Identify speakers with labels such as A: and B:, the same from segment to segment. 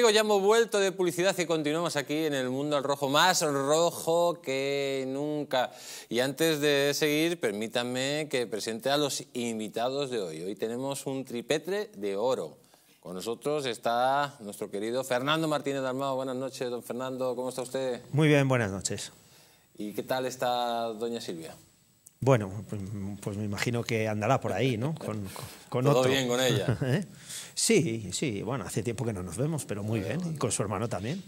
A: Amigos, ya hemos vuelto de publicidad y continuamos aquí en el mundo al rojo, más rojo que nunca. Y antes de seguir, permítanme que presente a los invitados de hoy. Hoy tenemos un tripetre de oro. Con nosotros está nuestro querido Fernando Martínez Dalmao. Buenas noches, don Fernando. ¿Cómo está usted?
B: Muy bien, buenas noches.
A: ¿Y qué tal está doña Silvia?
B: Bueno, pues, pues me imagino que andará por ahí, ¿no?
A: Con, con ¿Todo bien con ella? ¿Eh?
B: Sí, sí, bueno, hace tiempo que no nos vemos, pero muy bien. Y con su hermano también.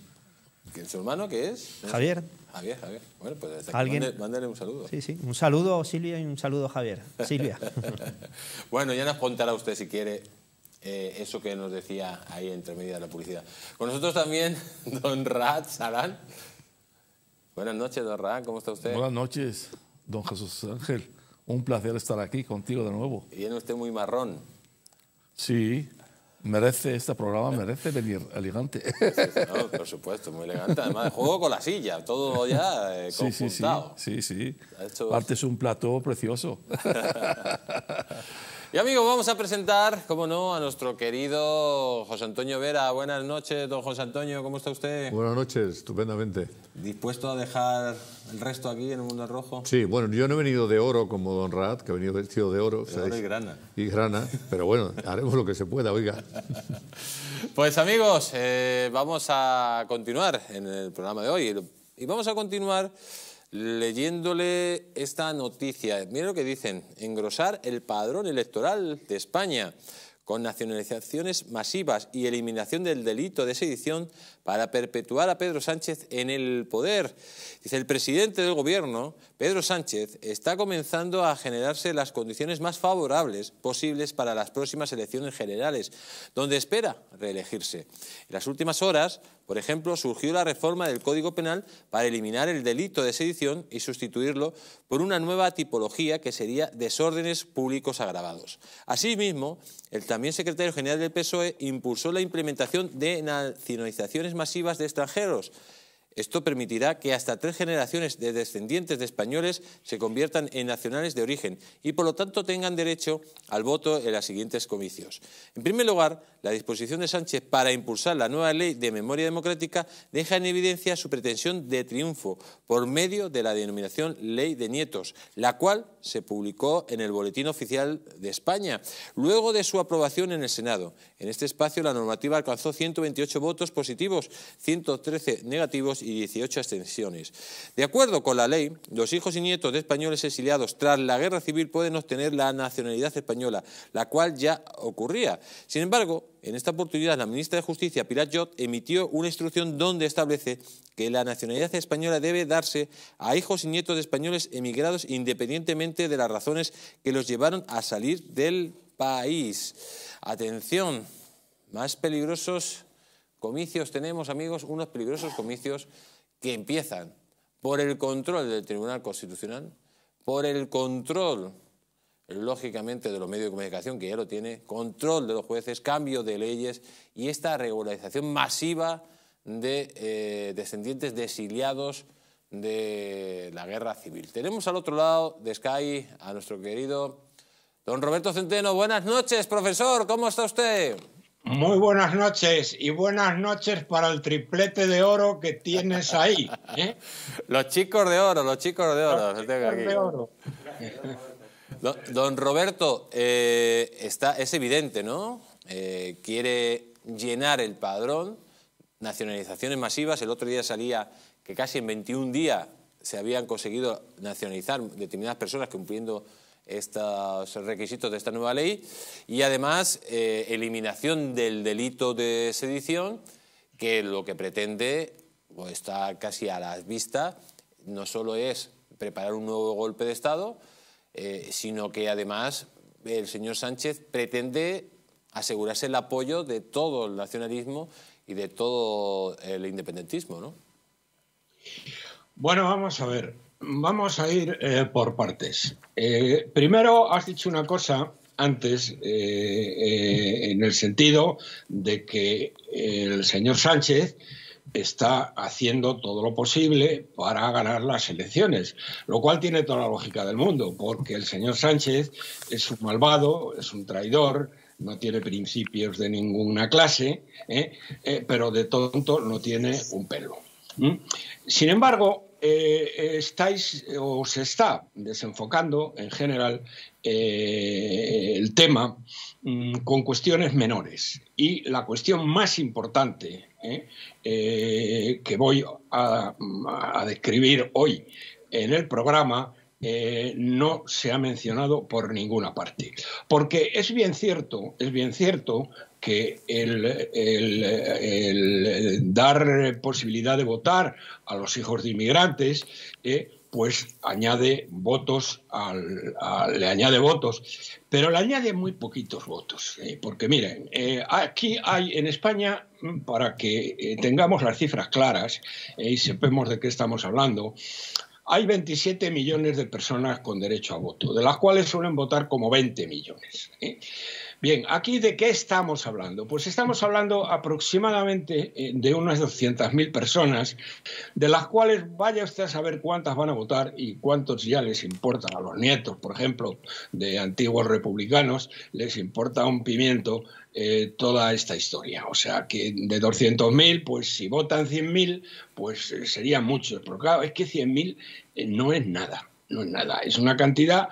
A: ¿Su hermano qué es?
B: Javier.
A: Javier, Javier. Bueno, pues desde ¿Alguien? Mándale, un saludo.
B: Sí, sí. Un saludo Silvia y un saludo Javier. Silvia.
A: bueno, ya nos contará usted si quiere eh, eso que nos decía ahí entre de la publicidad. Con nosotros también don Rat Salán. Buenas noches, don Rat, ¿cómo está usted?
C: Buenas noches don Jesús Ángel. Un placer estar aquí contigo de nuevo.
A: Viene usted muy marrón.
C: Sí, merece este programa, merece venir elegante.
A: por supuesto, muy elegante. Además, juego con la silla, todo ya eh, sí,
C: sí, sí, sí, sí. Aparte es un plato precioso.
A: Y amigos, vamos a presentar, como no, a nuestro querido José Antonio Vera. Buenas noches, don José Antonio, ¿cómo está usted?
D: Buenas noches, estupendamente.
A: ¿Dispuesto a dejar el resto aquí en el mundo rojo?
D: Sí, bueno, yo no he venido de oro como don Rat, que ha venido vestido de oro.
A: De oro y grana.
D: Y grana, pero bueno, haremos lo que se pueda, oiga.
A: Pues amigos, eh, vamos a continuar en el programa de hoy y vamos a continuar leyéndole esta noticia. Mira lo que dicen, engrosar el padrón electoral de España con nacionalizaciones masivas y eliminación del delito de sedición para perpetuar a Pedro Sánchez en el poder. Dice el presidente del gobierno, Pedro Sánchez, está comenzando a generarse las condiciones más favorables posibles para las próximas elecciones generales, donde espera reelegirse. En las últimas horas, por ejemplo, surgió la reforma del Código Penal para eliminar el delito de sedición y sustituirlo por una nueva tipología que sería desórdenes públicos agravados. Asimismo, el también secretario general del PSOE impulsó la implementación de nacionalizaciones masivas de extranjeros. Esto permitirá que hasta tres generaciones de descendientes de españoles se conviertan en nacionales de origen y por lo tanto tengan derecho al voto en los siguientes comicios. En primer lugar, la disposición de Sánchez para impulsar la nueva ley de memoria democrática deja en evidencia su pretensión de triunfo por medio de la denominación Ley de Nietos, la cual se publicó en el Boletín Oficial de España, luego de su aprobación en el Senado. En este espacio la normativa alcanzó 128 votos positivos, 113 negativos y 18 abstenciones. De acuerdo con la ley, los hijos y nietos de españoles exiliados tras la guerra civil pueden obtener la nacionalidad española, la cual ya ocurría. Sin embargo, en esta oportunidad, la ministra de Justicia, Pilar Jot, emitió una instrucción donde establece que la nacionalidad española debe darse a hijos y nietos de españoles emigrados independientemente de las razones que los llevaron a salir del país. Atención, más peligrosos comicios tenemos, amigos, unos peligrosos comicios que empiezan por el control del Tribunal Constitucional, por el control lógicamente, de los medios de comunicación, que ya lo tiene, control de los jueces, cambio de leyes y esta regularización masiva de eh, descendientes de exiliados de la guerra civil. Tenemos al otro lado de Sky a nuestro querido don Roberto Centeno. Buenas noches, profesor, ¿cómo está usted?
E: Muy buenas noches y buenas noches para el triplete de oro que tienes ahí. ¿eh?
A: los chicos de oro, los chicos de oro.
E: Los chicos de oro.
A: Don, Roberto, eh, está, es evidente, ¿no? Eh, quiere llenar el padrón, nacionalizaciones masivas. El otro día salía que casi en 21 días se habían conseguido nacionalizar determinadas personas cumpliendo estos requisitos de esta nueva ley y además eh, eliminación del delito de sedición que lo que pretende pues, está casi a la vista no solo es preparar un nuevo golpe de Estado, eh, sino que además el señor Sánchez pretende asegurarse el apoyo de todo el nacionalismo y de todo el independentismo, ¿no?
E: Bueno, vamos a ver, vamos a ir eh, por partes. Eh, primero, has dicho una cosa antes en el sentido de que el señor Sánchez está haciendo todo lo posible para ganar las elecciones, lo cual tiene toda la lógica del mundo, porque el señor Sánchez es un malvado, es un traidor, no tiene principios de ninguna clase, ¿eh? Eh, pero de tonto no tiene un pelo. Sin embargo, eh, estáis o se está desenfocando en general eh, el tema mm, con cuestiones menores. Y la cuestión más importante ¿eh? Que voy a describir hoy en el programa eh, no se ha mencionado por ninguna parte. Porque es bien cierto, es bien cierto que el, dar posibilidad de votar a los hijos de inmigrantes, eh, pues añade votos, al- le añade votos, pero le añade muy poquitos votos. eh, porque miren, aquí hay en España, mm, para que tengamos las cifras claras y sepamos de qué estamos hablando, hay 27 millones de personas con derecho a voto, de las cuales suelen votar como 20 millones. ¿eh? Bien, aquí de qué estamos hablando? Pues estamos hablando aproximadamente eh, de unas 200.000 personas, de las cuales vaya usted a saber cuántas van a votar y cuántos ya les importa a los nietos, por ejemplo, de antiguos republicanos, les importa un pimiento eh, toda esta historia. O sea que de 200.000, pues si votan 100.000, pues eh, serían muchos. Pero claro, es que 100.000 eh, no es nada, no es nada, es una cantidad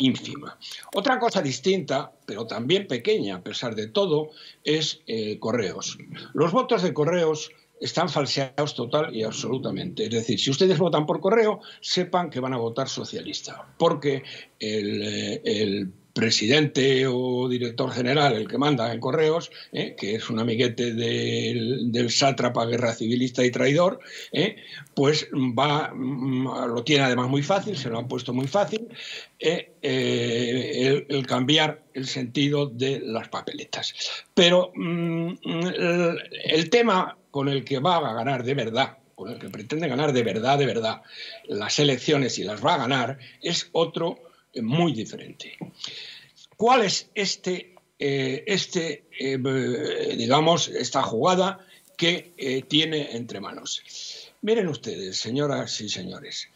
E: ínfima. Otra cosa distinta, pero también pequeña a pesar de todo, es eh, correos. Los votos de correos están falseados total y absolutamente. Es decir, si ustedes votan por correo, sepan que van a votar socialista, porque el, eh, el presidente o director general, el que manda en correos, eh, que es un amiguete del, del sátrapa guerra civilista y traidor, eh, pues va, mm, lo tiene además muy fácil, se lo han puesto muy fácil, eh, el, el cambiar el sentido de las papeletas. Pero mm, el, el tema con el que va a ganar de verdad, con el que pretende ganar de verdad, de verdad, las elecciones y las va a ganar, es otro muy diferente. ¿Cuál es este, eh, este eh, b- digamos, esta jugada que eh, tiene entre manos? Miren ustedes, señoras y señores,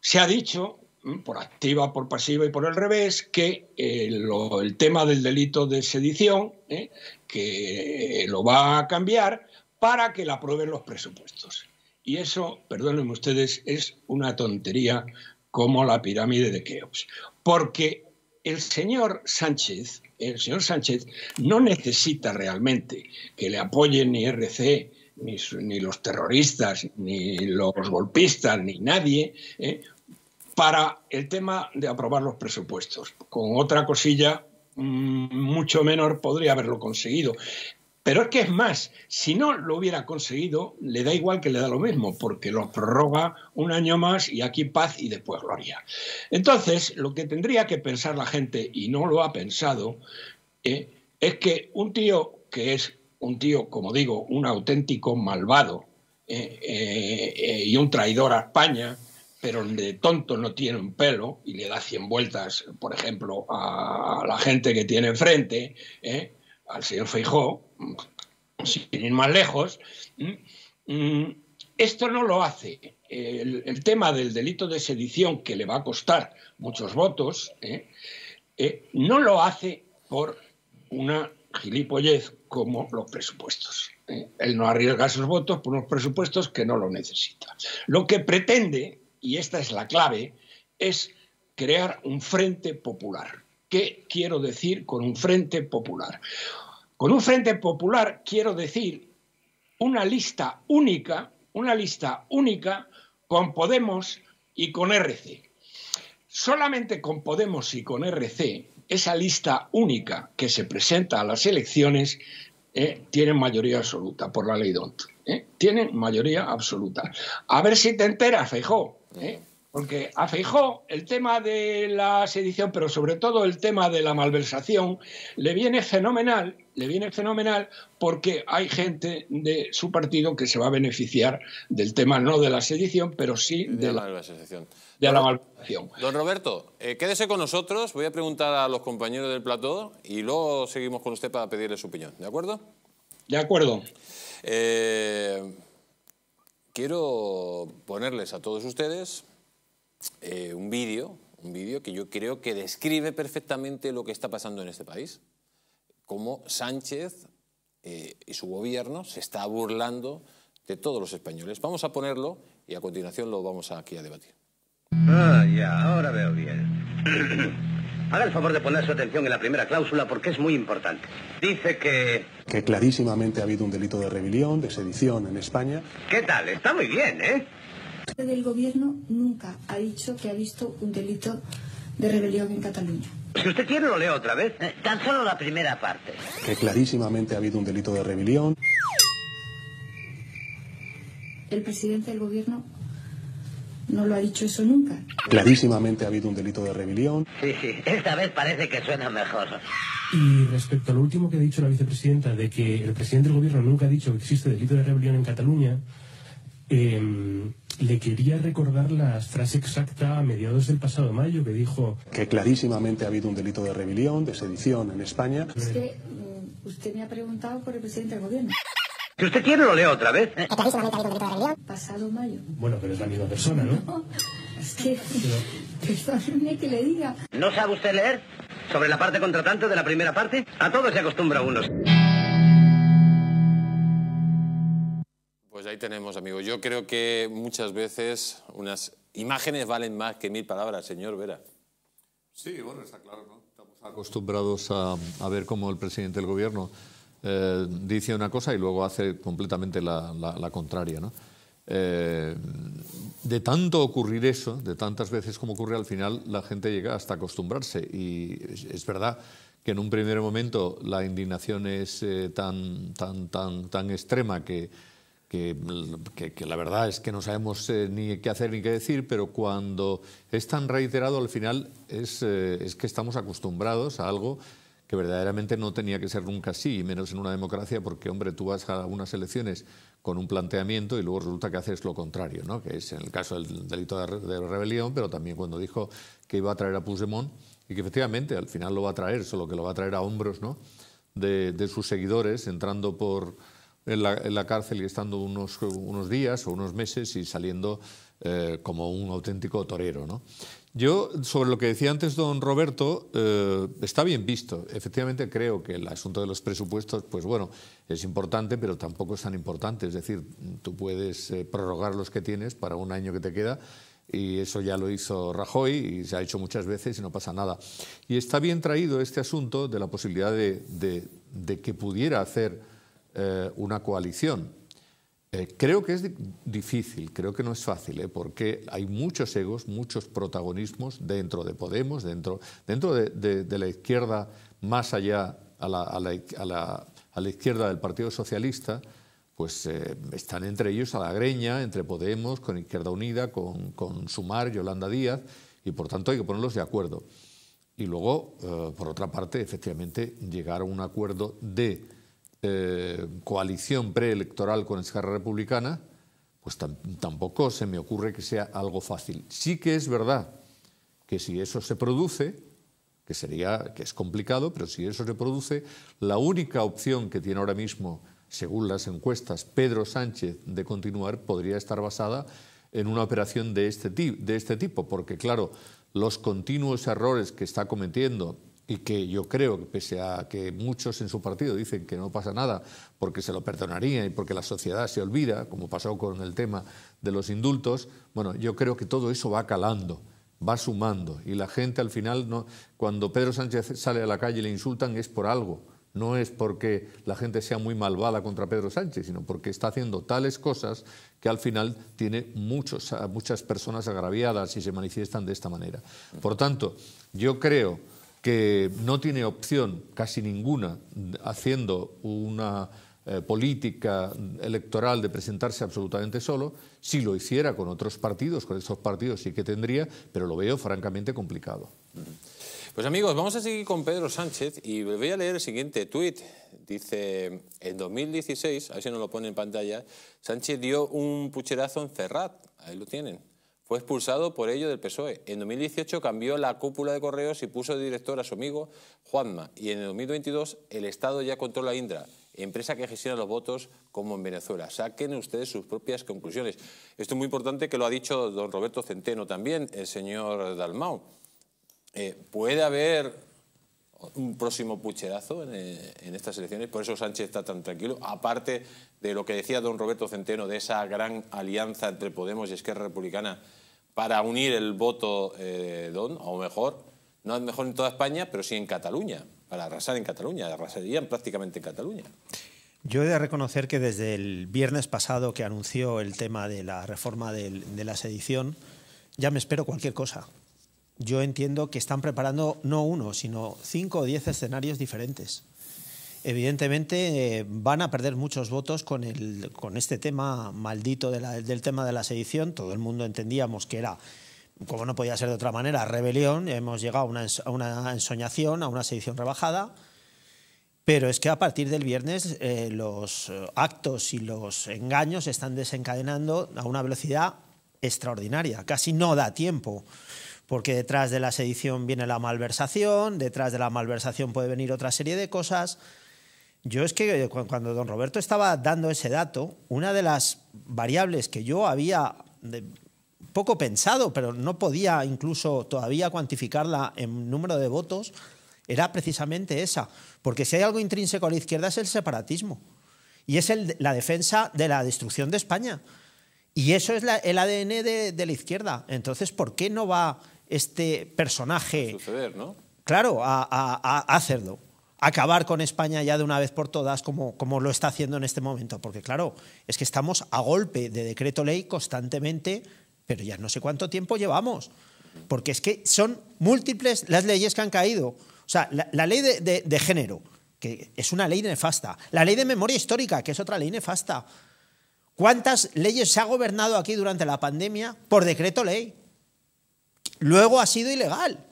E: se ha dicho, mm, por activa, por pasiva y por el revés, que eh, lo- el tema del delito de sedición, eh, que lo va a cambiar para que la aprueben los presupuestos. Y eso, perdónenme ustedes, es una tontería como la pirámide de Keops. Porque el señor Sánchez, el señor Sánchez no necesita realmente que le apoyen ni RC, ni, los terroristas, ni los golpistas, ni nadie, ¿eh? para el tema de aprobar los presupuestos. Con otra cosilla mm, mucho menor podría haberlo conseguido. Pero es que es más, si no lo hubiera conseguido, le da igual que le da lo mismo, porque lo prorroga un año más y aquí paz y después gloria. Entonces, lo que tendría que pensar la gente, y no lo ha pensado, eh, es que un tío que es un tío, como digo, un auténtico malvado eh, eh, y un traidor a España, pero de tonto no tiene un pelo y le da 100 vueltas, por ejemplo, a la gente que tiene enfrente, ¿eh? Al señor Feijó, sin ir más lejos, mm, esto no lo hace. El, tema del delito de sedición, que le va a costar muchos votos, ¿eh? Eh, no lo hace por una gilipollez como los presupuestos. ¿eh? Él no arriesga sus votos por unos presupuestos que no lo necesita. Lo que pretende, y esta es la clave, es crear un frente popular. ¿Qué quiero decir con un frente popular? Con un frente popular quiero decir una lista única, una lista única con Podemos y con RC. Solamente con Podemos y con RC, esa lista única que se presenta a las elecciones eh, tienen mayoría absoluta por la ley DONT. Eh, tienen mayoría absoluta. A ver si te enteras, Feijó. Eh, porque a Feijó el tema de la sedición, pero sobre todo el tema de la malversación, le viene fenomenal, le viene fenomenal porque hay gente de su partido que se va a beneficiar del tema no de la sedición, pero sí de,
A: de
E: la,
A: malversación.
E: de la malversación.
A: Don Roberto, eh, quédese con nosotros. Voy a preguntar a los compañeros del plató y luego seguimos con usted para pedirle su opinión. ¿De acuerdo?
E: De acuerdo.
A: Eh, quiero ponerles a todos ustedes eh, un vídeo, un vídeo que yo creo que describe perfectamente lo que está pasando en este país. cómo Sánchez eh, y su gobierno se está burlando de todos los españoles. Vamos a ponerlo y a continuación lo vamos aquí a debatir.
F: Ah, ya, ahora veo bien. Haga el favor de poner su atención en la primera cláusula porque es muy importante. Dice que...
G: Que clarísimamente ha habido un delito de rebelión, de sedición en España.
F: ¿Qué tal? Está muy bien, ¿eh?
H: Del gobierno nunca ha dicho que ha visto un delito de rebelión en Cataluña.
F: Si usted quiere lo leo otra vez. Eh, tan solo la primera parte.
G: Que clarísimamente ha habido un delito de rebelión.
H: El presidente del gobierno no lo ha dicho eso nunca.
G: Clarísimamente ha habido un delito de rebelión.
F: Sí, sí, esta vez parece que suena mejor.
I: Y respecto a lo último que ha dicho la vicepresidenta, de que el presidente del gobierno nunca ha dicho que existe delito de rebelión en Cataluña, em, le quería recordar la frase exacta a mediados del pasado mayo que dijo...
G: Que clarísimamente ha habido un delito de rebelión, de sedición en España.
H: Es que mm, usted me ha preguntado por el presidente del gobierno.
F: Si usted quiere, lo leo otra vez.
H: Pasado mayo.
I: Bueno, pero es la misma persona, ¿no?
H: No, es que. Perdóneme que le diga.
F: ¿No sabe usted leer? ¿Sobre la parte contratante de la primera parte? A todo se acostumbra uno.
A: Pues ahí tenemos, amigos. Yo creo que muchas veces unas imágenes valen más que mil palabras, señor Vera.
D: Sí, bueno, está claro, ¿no? Estamos acostumbrados a, a ver cómo el presidente del gobierno eh, dice una cosa y luego hace completamente la, la- la contraria. ¿no? Eh, de tanto ocurrir eso, de tantas veces como ocurre, al final la gente llega hasta acostumbrarse. Y es, es verdad que en un primer momento la indignación es eh, tan, tan, tan, tan extrema que, que, que- que la verdad es que no sabemos eh, ni qué hacer ni qué decir, pero cuando es tan reiterado al final es, eh, es que estamos acostumbrados a algo que verdaderamente no tenía que ser nunca así, y menos en una democracia, porque, hombre, tú vas a unas elecciones con un planteamiento y luego resulta que haces lo contrario, ¿no? que es en el caso del delito de, de rebelión, pero también cuando dijo que iba a traer a Puigdemont y que efectivamente al final lo va a traer, solo que lo va a traer a hombros ¿no? de, de sus seguidores, entrando por en la, en la cárcel y estando unos, unos días o unos meses y saliendo eh, como un auténtico torero. ¿no? Yo, sobre lo que decía antes don Roberto, eh, está bien visto. Efectivamente, creo que el asunto de los presupuestos, pues bueno, es importante, pero tampoco es tan importante. Es decir, tú puedes eh, prorrogar los que tienes para un año que te queda y eso ya lo hizo Rajoy y se ha hecho muchas veces y no pasa nada. Y está bien traído este asunto de la posibilidad de, de- de que pudiera hacer eh, una coalición. Eh, creo que es di- difícil, creo que no es fácil, ¿eh? porque hay muchos egos, muchos protagonismos dentro de Podemos, dentro, dentro de, la izquierda, más allá a la, izquierda del Partido Socialista, pues están entre ellos a la greña, entre Podemos, con Izquierda Unida, con, con Sumar, Yolanda Díaz, y por tanto hay que ponerlos de acuerdo. Y luego, por otra parte, efectivamente, llegar a un acuerdo de eh, coalición preelectoral con Esquerra Republicana, pues tam- tampoco se me ocurre que sea algo fácil. Sí que es verdad que si eso se produce, que sería que es complicado, pero si eso se produce, la única opción que tiene ahora mismo, según las encuestas, Pedro Sánchez de continuar podría estar basada en una operación de este, este tipo, porque claro, los continuos errores que está cometiendo y que yo creo que pese a que muchos en su partido dicen que no pasa nada porque se lo perdonaría y porque la sociedad se olvida, como pasó con el tema de los indultos, bueno, yo creo que todo eso va calando va sumando y la gente al final no cuando Pedro Sánchez sale a la calle y le insultan es por algo no es porque la gente sea muy malvada contra Pedro Sánchez, sino porque está haciendo tales cosas que al final tiene muchos, muchas personas agraviadas y se manifiestan de esta manera. Por tanto, yo creo que no tiene opción casi ninguna haciendo una eh, política electoral de presentarse absolutamente solo. Si lo hiciera con otros partidos, con esos partidos sí que tendría, pero lo veo francamente complicado.
A: Pues amigos, vamos a seguir con Pedro Sánchez y voy a leer el siguiente tuit. Dice, en 2016, a ver si nos lo pone en pantalla, Sánchez dio un pucherazo en Ferrat, ahí lo tienen. Fue expulsado por ello del PSOE. En 2018 cambió la cúpula de correos y puso de director a su amigo Juanma. Y en el 2022 el Estado ya controla Indra, empresa que gestiona los votos como en Venezuela. Saquen ustedes sus propias conclusiones. Esto es muy importante que lo ha dicho don Roberto Centeno también, el señor Dalmau. Eh, puede haber un próximo pucherazo en, eh, en, estas elecciones. Por eso Sánchez está tan tranquilo. Aparte de lo que decía don Roberto Centeno, de esa gran alianza entre Podemos y Esquerra Republicana para unir el voto eh, don, o mejor, no es mejor en toda España, pero sí en Cataluña, para arrasar en Cataluña, arrasarían prácticamente en Cataluña.
B: Yo he de reconocer que desde el viernes pasado que anunció el tema de la reforma de la sedición, ya me espero cualquier cosa. Yo entiendo que están preparando no uno, sino cinco o diez escenarios diferentes. Evidentemente eh, van a perder muchos votos con, el, con este tema maldito del tema de la sedición. Todo el mundo entendíamos que era, como no podía ser de otra manera, rebelión. Hemos llegado a una, a ensoñación, a una sedición rebajada. Pero es que a partir del viernes eh, los actos y los engaños están desencadenando a una velocidad extraordinaria. Casi no da tiempo, porque detrás de la sedición viene la malversación, detrás de la malversación puede venir otra serie de cosas. Yo es que cuando don Roberto estaba dando ese dato, una de las variables que yo había poco pensado, pero no podía incluso todavía cuantificarla en número de votos, era precisamente esa. Porque si hay algo intrínseco a la izquierda es el separatismo. Y es el, la defensa de la destrucción de España. Y eso es la, el ADN de, de, la izquierda. Entonces, ¿por qué no va este personaje...
A: Suceder, ¿no?
B: Claro, a, a, a, hacerlo. Acabar con España ya de una vez por todas, como, como lo está haciendo en este momento. Porque, claro, es que estamos a golpe de decreto ley constantemente, pero ya no sé cuánto tiempo llevamos. Porque es que son múltiples las leyes que han caído. O sea, la, ley de, de, de, género, que es una ley nefasta. La ley de memoria histórica, que es otra ley nefasta. ¿Cuántas leyes se ha gobernado aquí durante la pandemia por decreto ley? Luego ha sido ilegal.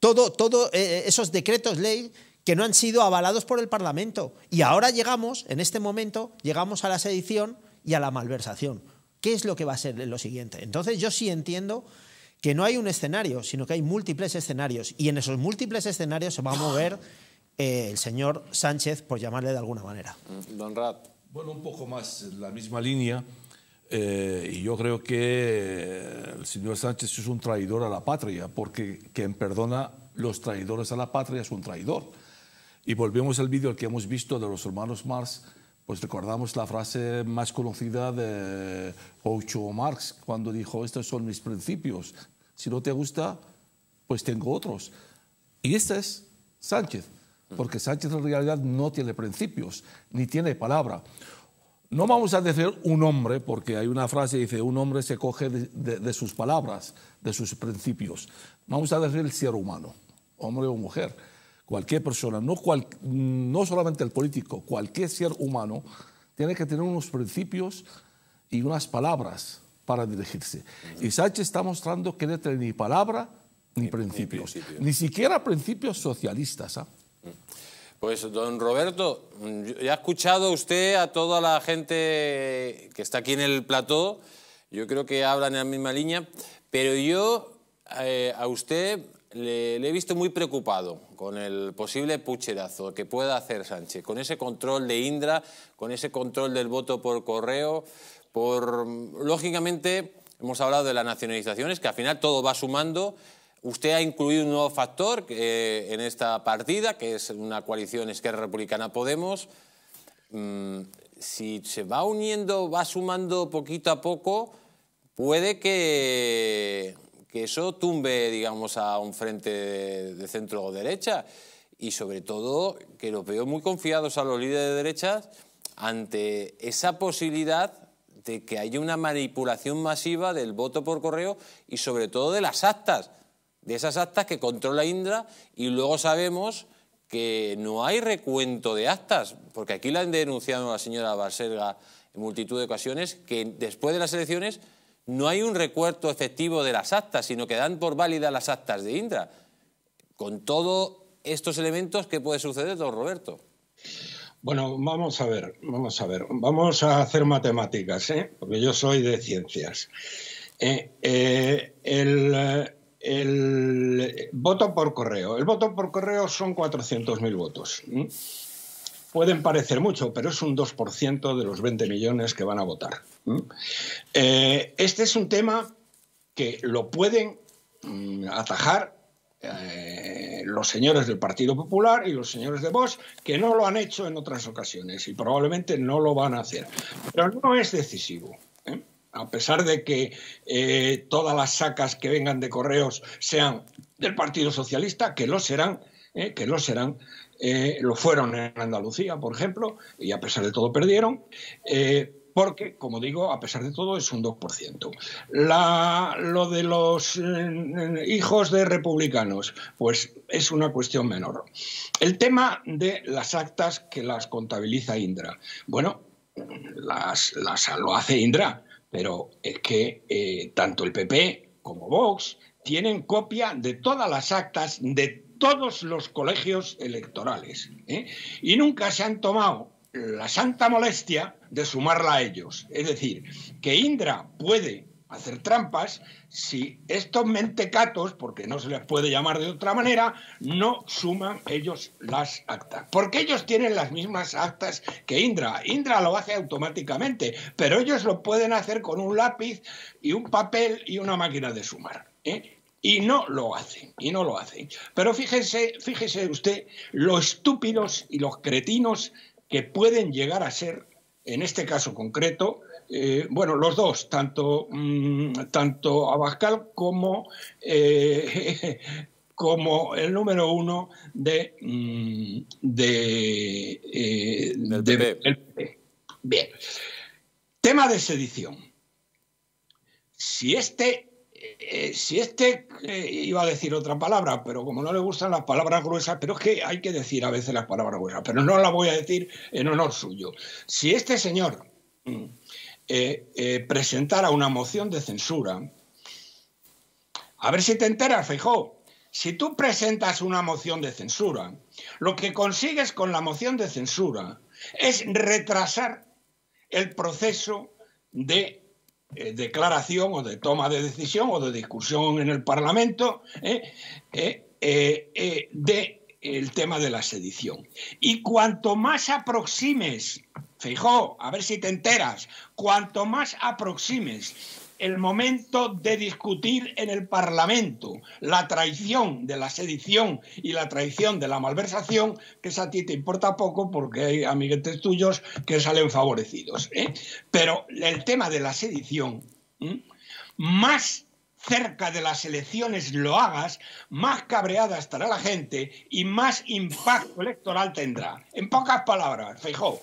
B: Todo, todo eh, esos decretos ley que no han sido avalados por el Parlamento. Y ahora llegamos, en este momento, llegamos a la sedición y a la malversación. ¿Qué es lo que va a ser lo siguiente? Entonces yo sí entiendo que no hay un escenario, sino que hay múltiples escenarios. Y en esos múltiples escenarios se va a mover eh, el señor Sánchez, por llamarle de alguna manera.
A: Don Rat.
C: Bueno, un poco más en la misma línea. Eh, y yo creo que el señor Sánchez es un traidor a la patria, porque quien perdona los traidores a la patria es un traidor. Y volvemos al vídeo que hemos visto de los hermanos Marx, pues recordamos la frase más conocida de Groucho Marx, cuando dijo, estos son mis principios, si no te gusta, pues tengo otros. Y este es Sánchez, porque Sánchez en realidad no tiene principios, ni tiene palabra. No vamos a decir un hombre, porque hay una frase que dice, un hombre se coge de, sus palabras, de sus principios. Vamos a decir el ser humano, hombre o mujer. Cualquier persona, no, cual, no solamente el político, cualquier ser humano tiene que tener unos principios y unas palabras para dirigirse. Y Sánchez está mostrando que no tiene ni palabra ni, ni principios, ni, principio. ni, siquiera principios socialistas. ¿ah?
A: Pues, don Roberto, ya ha escuchado usted a toda la gente que está aquí en el plató, yo creo que hablan en la misma línea, pero yo eh, a usted le, le, he visto muy preocupado con el posible pucherazo que pueda hacer Sánchez, con ese control de Indra, con ese control del voto por correo, por, lógicamente, hemos hablado de las nacionalizaciones, que al final todo va sumando, Usted ha incluido un nuevo factor eh, en esta partida, que es una coalición Esquerra Republicana Podemos. Mm, si se va uniendo, va sumando poquito a poco, puede que, que eso tumbe, digamos, a un frente de, de centro o derecha. Y sobre todo, que los veo muy confiados a los líderes de derechas ante esa posibilidad de que haya una manipulación masiva del voto por correo y sobre todo de las actas de esas actas que controla Indra y luego sabemos que no hay recuento de actas, porque aquí la han denunciado la señora Barselga en multitud de ocasiones, que después de las elecciones no hay un recuento efectivo de las actas, sino que dan por válidas las actas de Indra. Con todos estos elementos, ¿qué puede suceder, don Roberto?
E: Bueno, vamos a ver, vamos a ver, vamos a hacer matemáticas, ¿eh? porque yo soy de ciencias. Eh, eh, el, el voto por correo. El voto por correo son 400.000 votos. Pueden parecer mucho, pero es un 2% de los 20 millones que van a votar. Eh, este es un tema que lo pueden mm, atajar eh, los señores del Partido Popular y los señores de Vox, que no lo han hecho en otras ocasiones y probablemente no lo van a hacer. Pero no es decisivo. ¿eh? A pesar de que todas las sacas que vengan de correos sean del Partido Socialista, que lo serán, que lo serán, lo fueron en Andalucía, por ejemplo, y a pesar de todo perdieron porque, como digo, a pesar de todo es un 2%. lo de los eh, hijos de republicanos, pues es una cuestión menor. El tema de las actas que las contabiliza Indra. Bueno, las, lo hace Indra, pero es que eh, tanto el PP como Vox tienen copia de todas las actas de todos los colegios electorales ¿eh? y nunca se han tomado la santa molestia de sumarla a ellos. Es decir, que Indra puede hacer trampas si estos mentecatos, porque no se les puede llamar de otra manera, no suman ellos las actas. Porque ellos tienen las mismas actas que Indra. Indra lo hace automáticamente, pero ellos lo pueden hacer con un lápiz y un papel y una máquina de sumar. ¿eh? Y no lo hacen, y no lo hacen. Pero fíjese, fíjese usted lo estúpidos y los cretinos que pueden llegar a ser, en este caso concreto, eh, bueno, los dos, tanto, mm, tanto Abascal como, eh, como el número uno de, mm, de,
A: eh,
E: Bien. Tema de sedición. Si este eh, si este eh, iba a decir otra palabra, pero como no le gustan las palabras gruesas, pero es que hay que decir a veces las palabras gruesas, pero no la voy a decir en honor suyo. Si este señor mm, eh, presentara una moción de censura, a ver si te enteras, Feijó. Si tú presentas una moción de censura, lo que consigues con la moción de censura es retrasar el proceso de eh, declaración o de toma de decisión o de discusión en el Parlamento eh, eh, del tema de la sedición. Y cuanto más aproximes, fijó, a ver si te enteras, cuanto más aproximes el momento de discutir en el Parlamento la traición de la sedición y la traición de la malversación, que a ti te importa poco porque hay amiguetes tuyos que salen favorecidos. ¿eh? Pero el tema de la sedición, más cerca de las elecciones lo hagas, más cabreada estará la gente y más impacto electoral tendrá. En pocas palabras, Feijó,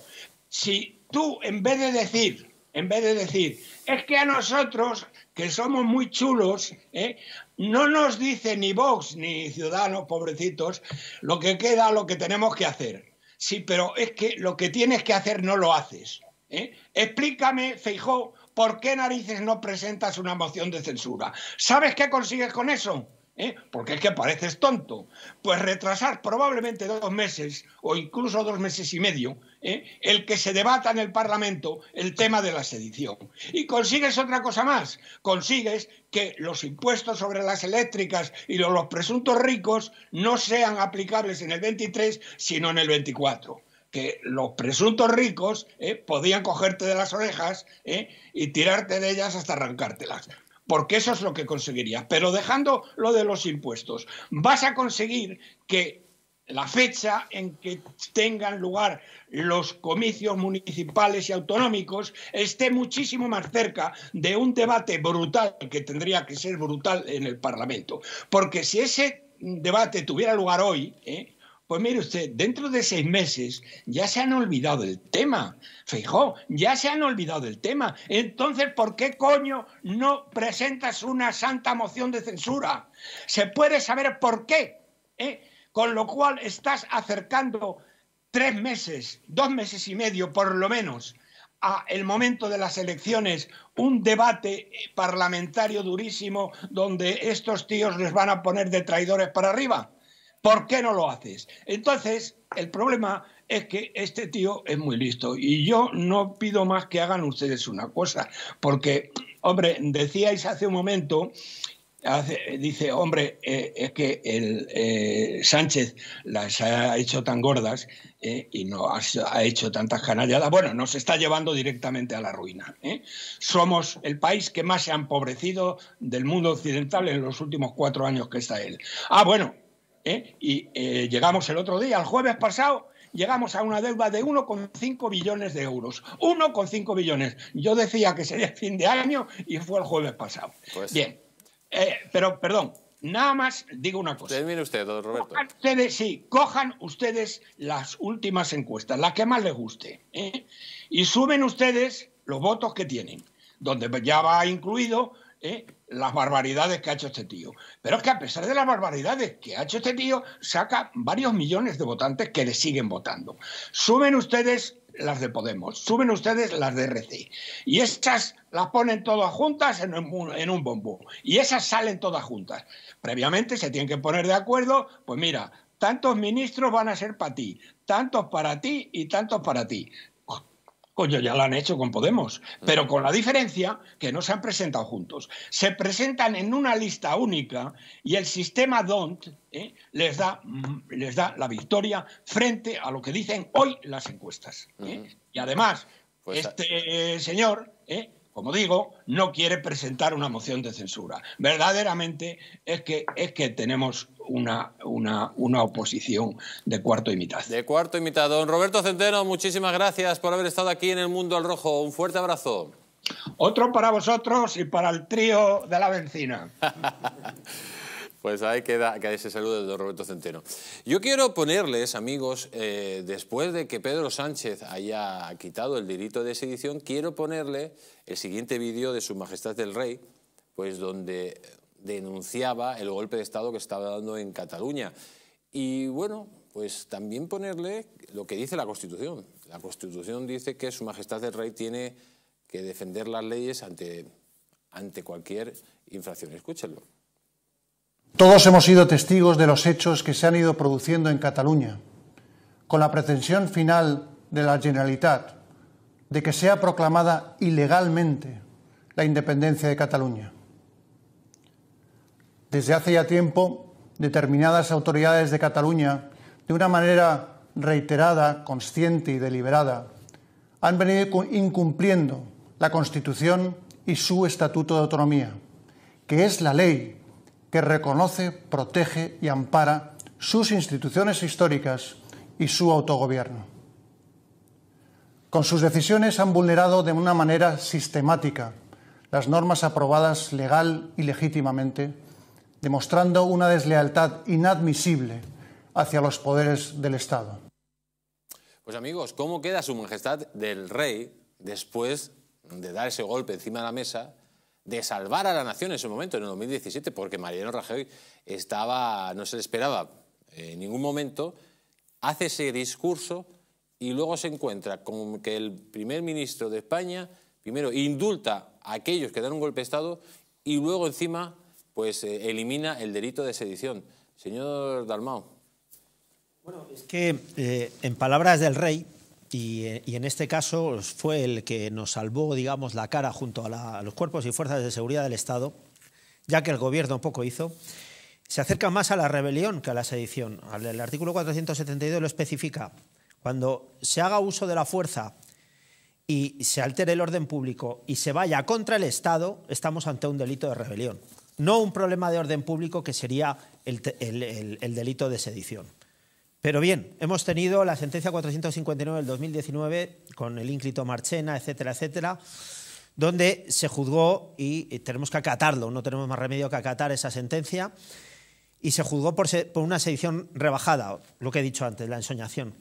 E: si tú en vez de decir en vez de decir, es que a nosotros, que somos muy chulos, ¿eh? no nos dice ni Vox ni Ciudadanos, pobrecitos, lo que queda, lo que tenemos que hacer. Sí, pero es que lo que tienes que hacer no lo haces. ¿eh? Explícame, Feijó, ¿por qué narices no presentas una moción de censura? ¿Sabes qué consigues con eso? ¿Eh? porque es que pareces tonto. Pues retrasar probablemente dos meses o incluso dos meses y medio ¿eh? el que se debata en el Parlamento el tema de la sedición. Y consigues otra cosa más, consigues que los impuestos sobre las eléctricas y los, presuntos ricos no sean aplicables en el 23, sino en el 24 que los presuntos ricos ¿eh? podían cogerte de las orejas y tirarte de ellas hasta arrancártelas porque eso es lo que conseguirías. Pero dejando lo de los impuestos, vas a conseguir que la fecha en que tengan lugar los comicios municipales y autonómicos esté muchísimo más cerca de un debate brutal que tendría que ser brutal en el Parlamento. Porque si ese debate tuviera lugar hoy, ¿eh? Pues mire usted, dentro de seis meses ya se han olvidado del tema. Fijó, ya se han olvidado del tema. Entonces, ¿por qué coño no presentas una santa moción de censura? Se puede saber por qué. ¿eh? Con lo cual estás acercando tres meses, dos meses y medio por lo menos, a el momento de las elecciones un debate parlamentario durísimo donde estos tíos les van a poner de traidores para arriba. ¿Por qué no lo haces? Entonces, el problema es que este tío es muy listo y yo no pido más que hagan ustedes una cosa, porque, hombre, decíais hace un momento dice, hombre, eh, es que el eh, Sánchez las ha hecho tan gordas eh, y no ha, ha, hecho tantas canalladas. Bueno, nos está llevando directamente a la ruina. Somos el país que más se ha empobrecido del mundo occidental en los últimos cuatro años que está él. Ah, bueno, ¿eh? y eh, llegamos el otro día, el jueves pasado, llegamos a una deuda de 1,5 billones de euros. 1,5 billones. Yo decía que sería fin de año y fue el jueves pasado.
A: Pues-
E: Bien, Eh, pero perdón, nada más digo una cosa.
A: Termine usted, don Roberto.
E: Cojan ustedes, sí, cojan ustedes las últimas encuestas, las que más les guste, ¿eh? y suben ustedes los votos que tienen, donde ya va incluido ¿eh? las barbaridades que ha hecho este tío. Pero es que a pesar de las barbaridades que ha hecho este tío, saca varios millones de votantes que le siguen votando. Suben ustedes las de Podemos, suben ustedes las de RC. Y esas las ponen todas juntas en un, en bombo. Y esas salen todas juntas. Previamente se tienen que poner de acuerdo, pues mira, tantos ministros van a ser para ti, tantos para ti y tantos para ti. Coño, ya lo han hecho con Podemos, pero con la diferencia que no se han presentado juntos. Se presentan en una lista única y el sistema DONT ¿eh? les, da, mm, les da la victoria frente a lo que dicen hoy las encuestas. ¿eh? Y además,
A: Pues,
E: este señor, ¿eh? como digo, no quiere presentar una moción de censura. Verdaderamente es que, es que tenemos una, una, una oposición de cuarto y mitad.
A: De cuarto y mitad. Don Roberto Centeno, muchísimas gracias por haber estado aquí en el Mundo al Rojo. Un fuerte abrazo.
E: Otro para vosotros y para el trío de la benzina.
A: Pues ahí queda, queda ese saludo de don Roberto Centeno. Yo quiero ponerles, amigos, eh, después de que Pedro Sánchez haya quitado el delito de sedición, quiero ponerle el siguiente vídeo de Su Majestad el Rey, pues donde denunciaba el golpe de Estado que estaba dando en Cataluña. Y bueno, pues también ponerle lo que dice la Constitución. La Constitución dice que Su Majestad el Rey tiene que defender las leyes ante, ante cualquier infracción. Escúchenlo.
J: Todos hemos sido testigos de los hechos que se han ido produciendo en Cataluña, con la pretensión final de la Generalitat de que sea proclamada ilegalmente la independencia de Cataluña. Desde hace ya tiempo, determinadas autoridades de Cataluña, de una manera reiterada, consciente y deliberada, han venido incumpliendo la Constitución y su Estatuto de Autonomía, que es la ley que reconoce, protege y ampara sus instituciones históricas y su autogobierno. Con sus decisiones han vulnerado de una manera sistemática las normas aprobadas legal y legítimamente, demostrando una deslealtad inadmisible hacia los poderes del Estado.
A: Pues amigos, ¿cómo queda su majestad del rey después de dar ese golpe encima de la mesa, de salvar a la nación en ese momento, en el 2017? Porque Mariano Rajoy estaba, no se le esperaba en ningún momento, hace ese discurso y luego se encuentra con que el primer ministro de España primero indulta a aquellos que dan un golpe de Estado y luego encima pues eh, elimina el delito de sedición. Señor Dalmau.
B: Bueno, es que eh, en palabras del rey, y, eh, y, en este caso fue el que nos salvó, digamos, la cara junto a, a los cuerpos y fuerzas de seguridad del Estado, ya que el gobierno poco hizo, se acerca más a la rebelión que a la sedición. El artículo 472 lo especifica. Cuando se haga uso de la fuerza y se altere el orden público y se vaya contra el Estado, estamos ante un delito de rebelión. No un problema de orden público que sería el, el, el, el delito de sedición. Pero bien, hemos tenido la sentencia 459 del 2019 con el ínclito Marchena, etcétera, etcétera, donde se juzgó, y tenemos que acatarlo, no tenemos más remedio que acatar esa sentencia, y se juzgó por, por una sedición rebajada, lo que he dicho antes, la ensoñación.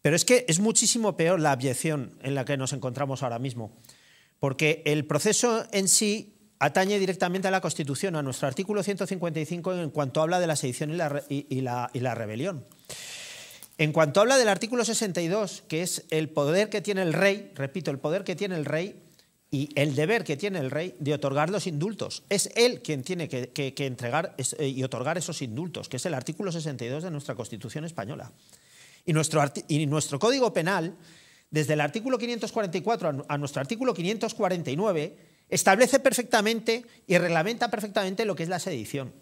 B: Pero es que es muchísimo peor la abyección en la que nos encontramos ahora mismo, porque el proceso en sí atañe directamente a la Constitución, a nuestro artículo 155 en cuanto habla de la sedición y la, y, la, y la, rebelión. En cuanto habla del artículo 62, que es el poder que tiene el rey, repito, el poder que tiene el rey y el deber que tiene el rey de otorgar los indultos. Es él quien tiene que, que, entregar y otorgar esos indultos, que es el artículo 62 de nuestra Constitución española. Y nuestro, y nuestro Código Penal, desde el artículo 544 a nuestro artículo 549, establece perfectamente y reglamenta perfectamente lo que es la sedición.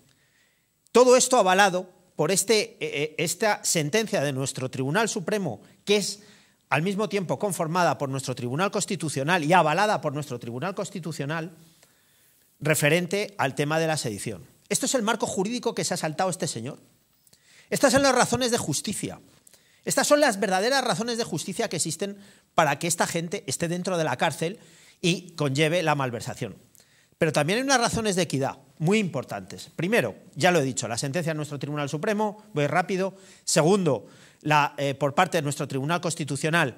B: Todo esto avalado por este, eh, esta sentencia de nuestro Tribunal Supremo, que es al mismo tiempo conformada por nuestro Tribunal Constitucional y avalada por nuestro Tribunal Constitucional, referente al tema de la sedición. Esto es el marco jurídico que se ha saltado este señor. Estas son las razones de justicia. Estas son las verdaderas razones de justicia que existen para que esta gente esté dentro de la cárcel y conlleve la malversación. Pero también hay unas razones de equidad muy importantes. Primero, ya lo he dicho, la sentencia de nuestro Tribunal Supremo, voy rápido. Segundo, eh, por parte de nuestro Tribunal Constitucional,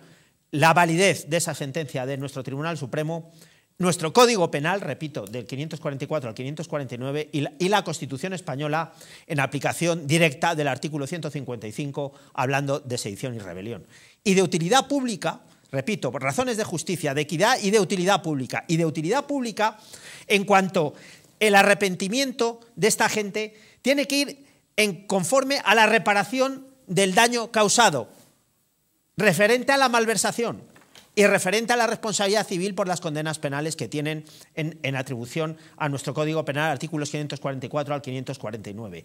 B: la validez de esa sentencia de nuestro Tribunal Supremo. Nuestro Código Penal, repito, del 544 al 549 y la, y la, Constitución española en aplicación directa del artículo 155 hablando de sedición y rebelión. Y de utilidad pública, repito, por razones de justicia, de equidad y de utilidad pública. Y de utilidad pública en cuanto el arrepentimiento de esta gente tiene que ir en conforme a la reparación del daño causado, referente a la malversación y referente a la responsabilidad civil por las condenas penales que tienen en, atribución a nuestro Código Penal, artículos 544 al 549.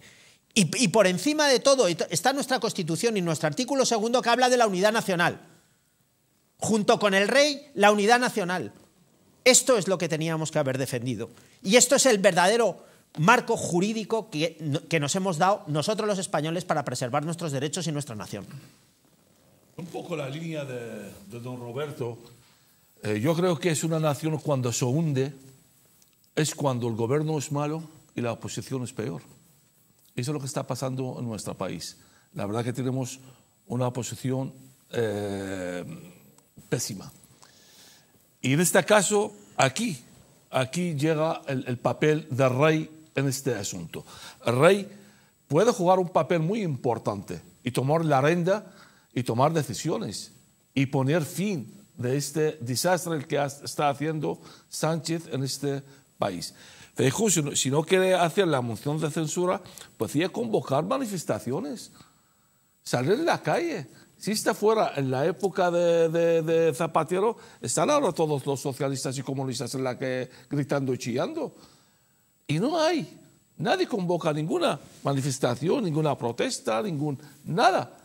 B: Y, y, por encima de todo está nuestra Constitución y nuestro artículo segundo que habla de la unidad nacional. Junto con el rey, la unidad nacional. Esto es lo que teníamos que haber defendido. Y esto es el verdadero marco jurídico que, nos hemos dado nosotros los españoles para preservar nuestros derechos y nuestra nación.
C: Un poco la línea de, de don Roberto. Eh, yo creo que es una nación cuando se hunde, es cuando el gobierno es malo y la oposición es peor. Eso es lo que está pasando en nuestro país. La verdad que tenemos una oposición eh, pésima. Y en este caso, aquí, aquí llega el, el papel del rey en este asunto. El rey puede jugar un papel muy importante y tomar la renda y tomar decisiones y poner fin de este desastre que está haciendo Sánchez en este país. Feijóo, si no, si no quiere hacer la moción de censura, podría convocar manifestaciones, salir en la calle. Si está fuera en la época de, de, de, Zapatero, están ahora todos los socialistas y comunistas en la que gritando y chillando. Y no hay. Nadie convoca ninguna manifestación, ninguna protesta, ningún nada.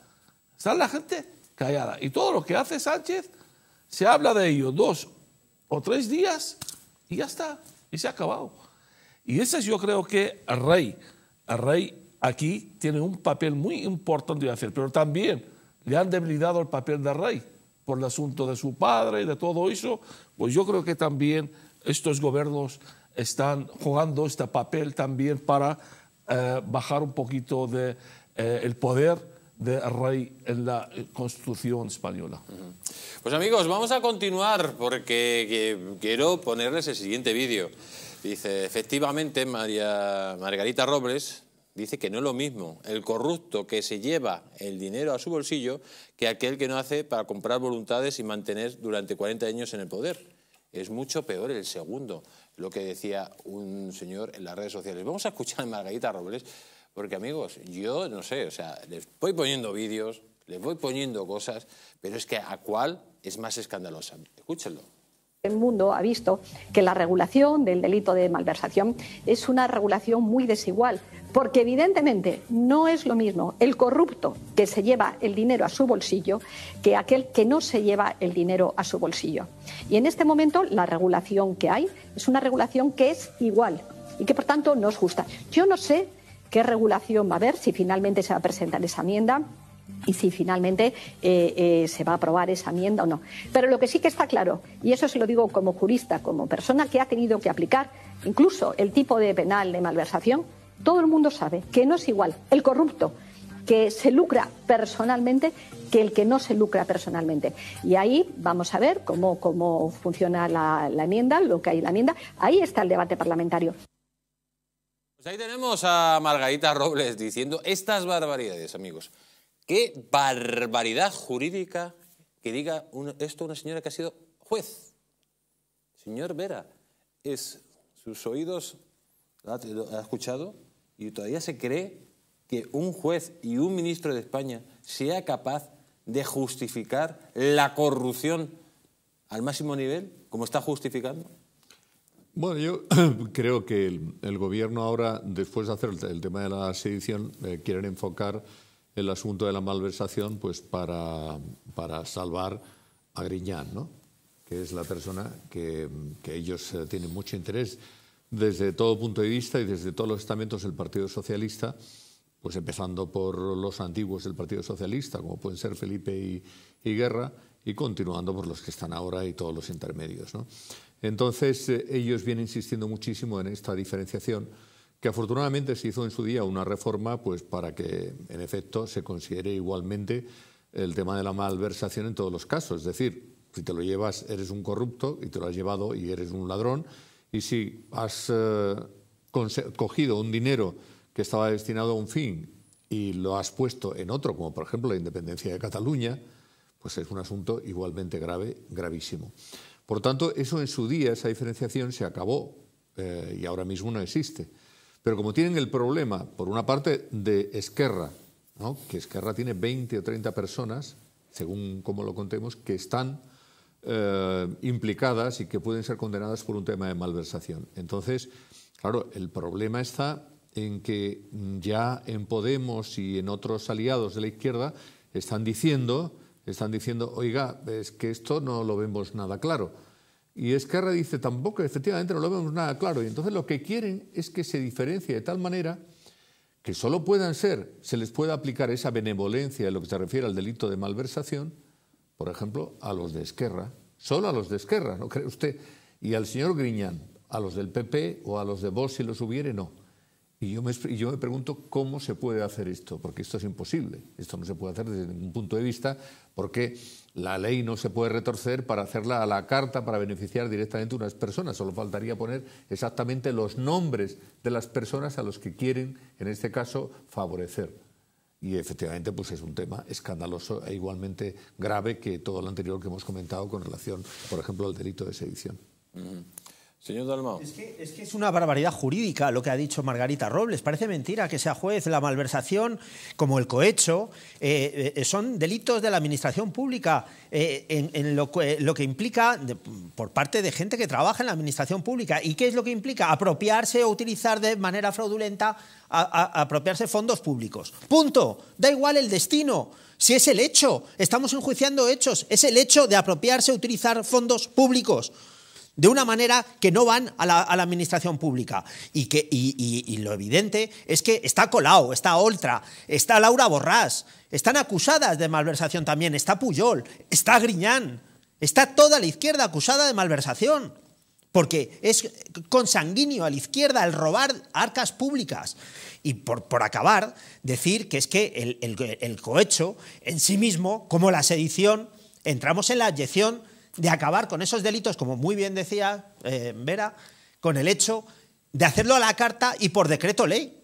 C: Está la gente callada. Y todo lo que hace Sánchez, se habla de ello dos o tres días y ya está. Y se ha acabado. Y ese yo creo que el rey, el rey aquí tiene un papel muy importante de hacer, pero también le han debilitado el papel del rey por el asunto de su padre y de todo eso. Pues yo creo que también estos gobiernos están jugando este papel también para eh, bajar un poquito de, eh, el poder del rey en la Constitución española.
A: Pues amigos, vamos a continuar porque que, quiero ponerles el siguiente vídeo. Dice, efectivamente, María Margarita Robles dice que no es lo mismo el corrupto que se lleva el dinero a su bolsillo que aquel que no hace para comprar voluntades y mantener durante 40 años en el poder. Es mucho peor el segundo, lo que decía un señor en las redes sociales. Vamos a escuchar a Margarita Robles porque amigos, yo no sé, o sea, les voy poniendo vídeos, les voy poniendo cosas, pero es que a cuál es más escandalosa. Escúchenlo.
K: El mundo ha visto que la regulación del delito de malversación es una regulación muy desigual, porque evidentemente no es lo mismo el corrupto que se lleva el dinero a su bolsillo que aquel que no se lleva el dinero a su bolsillo. Y en este momento la regulación que hay es una regulación que es igual y que por tanto no es justa. Yo no sé qué regulación va a haber, si finalmente se va a presentar esa enmienda y si finalmente eh, eh, se va a aprobar esa enmienda o no. Pero lo que sí que está claro, y eso se lo digo como jurista, como persona que ha tenido que aplicar incluso el tipo de penal de malversación, todo el mundo sabe que no es igual el corrupto que se lucra personalmente que el que no se lucra personalmente. Y ahí vamos a ver cómo, cómo funciona la, la enmienda, lo que hay en la enmienda. Ahí está el debate parlamentario.
A: Pues ahí tenemos a Margarita Robles diciendo estas barbaridades, amigos. Qué barbaridad jurídica que diga esto una señora que ha sido juez. Señor Vera, es sus oídos, lo ha escuchado y todavía se cree que un juez y un ministro de España sea capaz de justificar la corrupción al máximo nivel, como está justificando.
D: Bueno, yo creo que el, gobierno ahora, después de hacer el, el tema de la sedición, eh, quieren enfocar el asunto de la malversación pues para, para salvar a Griñán, ¿no? que es la persona que, que ellos eh, tienen mucho interés desde todo punto de vista y desde todos los estamentos del Partido Socialista, pues empezando por los antiguos del Partido Socialista, como pueden ser Felipe y, y Guerra, y continuando por los que están ahora y todos los intermedios. ¿no? Entonces, eh, ellos vienen insistiendo muchísimo en esta diferenciación, que afortunadamente se hizo en su día una reforma pues, para que, en efecto, se considere igualmente el tema de la malversación en todos los casos. Es decir, si te lo llevas, eres un corrupto y te lo has llevado y eres un ladrón. Y si has eh, cogido un dinero que estaba destinado a un fin y lo has puesto en otro, como por ejemplo la independencia de Cataluña, pues es un asunto igualmente grave, gravísimo. Por tanto, eso en su día, esa diferenciación se acabó eh, y ahora mismo no existe. Pero como tienen el problema, por una parte, de Esquerra, ¿no? que Esquerra tiene 20 o 30 personas, según como lo contemos, que están eh, implicadas y que pueden ser condenadas por un tema de malversación. Entonces, claro, el problema está en que ya en Podemos y en otros aliados de la izquierda están diciendo están diciendo, oiga, es que esto no lo vemos nada claro. Y Esquerra dice, tampoco, efectivamente no lo vemos nada claro. Y entonces lo que quieren es que se diferencie de tal manera que solo puedan ser, se les pueda aplicar esa benevolencia en lo que se refiere al delito de malversación, por ejemplo, a los de Esquerra, solo a los de Esquerra, ¿no cree usted? Y al señor Griñán, a los del PP o a los de Vox si los hubiere, no. Y yo, me, yo me pregunto cómo se puede hacer esto, porque esto es imposible. Esto no se puede hacer desde ningún punto de vista, porque la ley no se puede retorcer para hacerla a la carta para beneficiar directamente a unas personas. Solo faltaría poner exactamente los nombres de las personas a los que quieren, en este caso, favorecer. Y efectivamente, pues es un tema escandaloso e igualmente grave que todo lo anterior que hemos comentado con relación, por ejemplo, al delito de sedición.
A: Señor Dalmau.
B: Es que, es una barbaridad jurídica lo que ha dicho Margarita Robles. Parece mentira que sea juez. La malversación, como el cohecho, eh, eh, son delitos de la administración pública eh, en, lo, que implica por parte de gente que trabaja en la administración pública. ¿Y qué es lo que implica? Apropiarse o utilizar de manera fraudulenta, apropiarse fondos públicos. Punto. Da igual el destino. Si es el hecho, estamos enjuiciando hechos, es el hecho de apropiarse o utilizar fondos públicos de una manera que no van a la, a la administración pública. Y, que, y, lo evidente es que está Colau, está Oltra, está Laura Borrás, están acusadas de malversación también, está Puyol, está Griñán, está toda la izquierda acusada de malversación. Porque es consanguíneo a la izquierda el robar arcas públicas. Y por, por acabar, decir que es que el, el, el cohecho en sí mismo, como la sedición, entramos en la abyección de acabar con esos delitos, como muy bien decía eh, Vera, con el hecho de hacerlo a la carta y por decreto ley.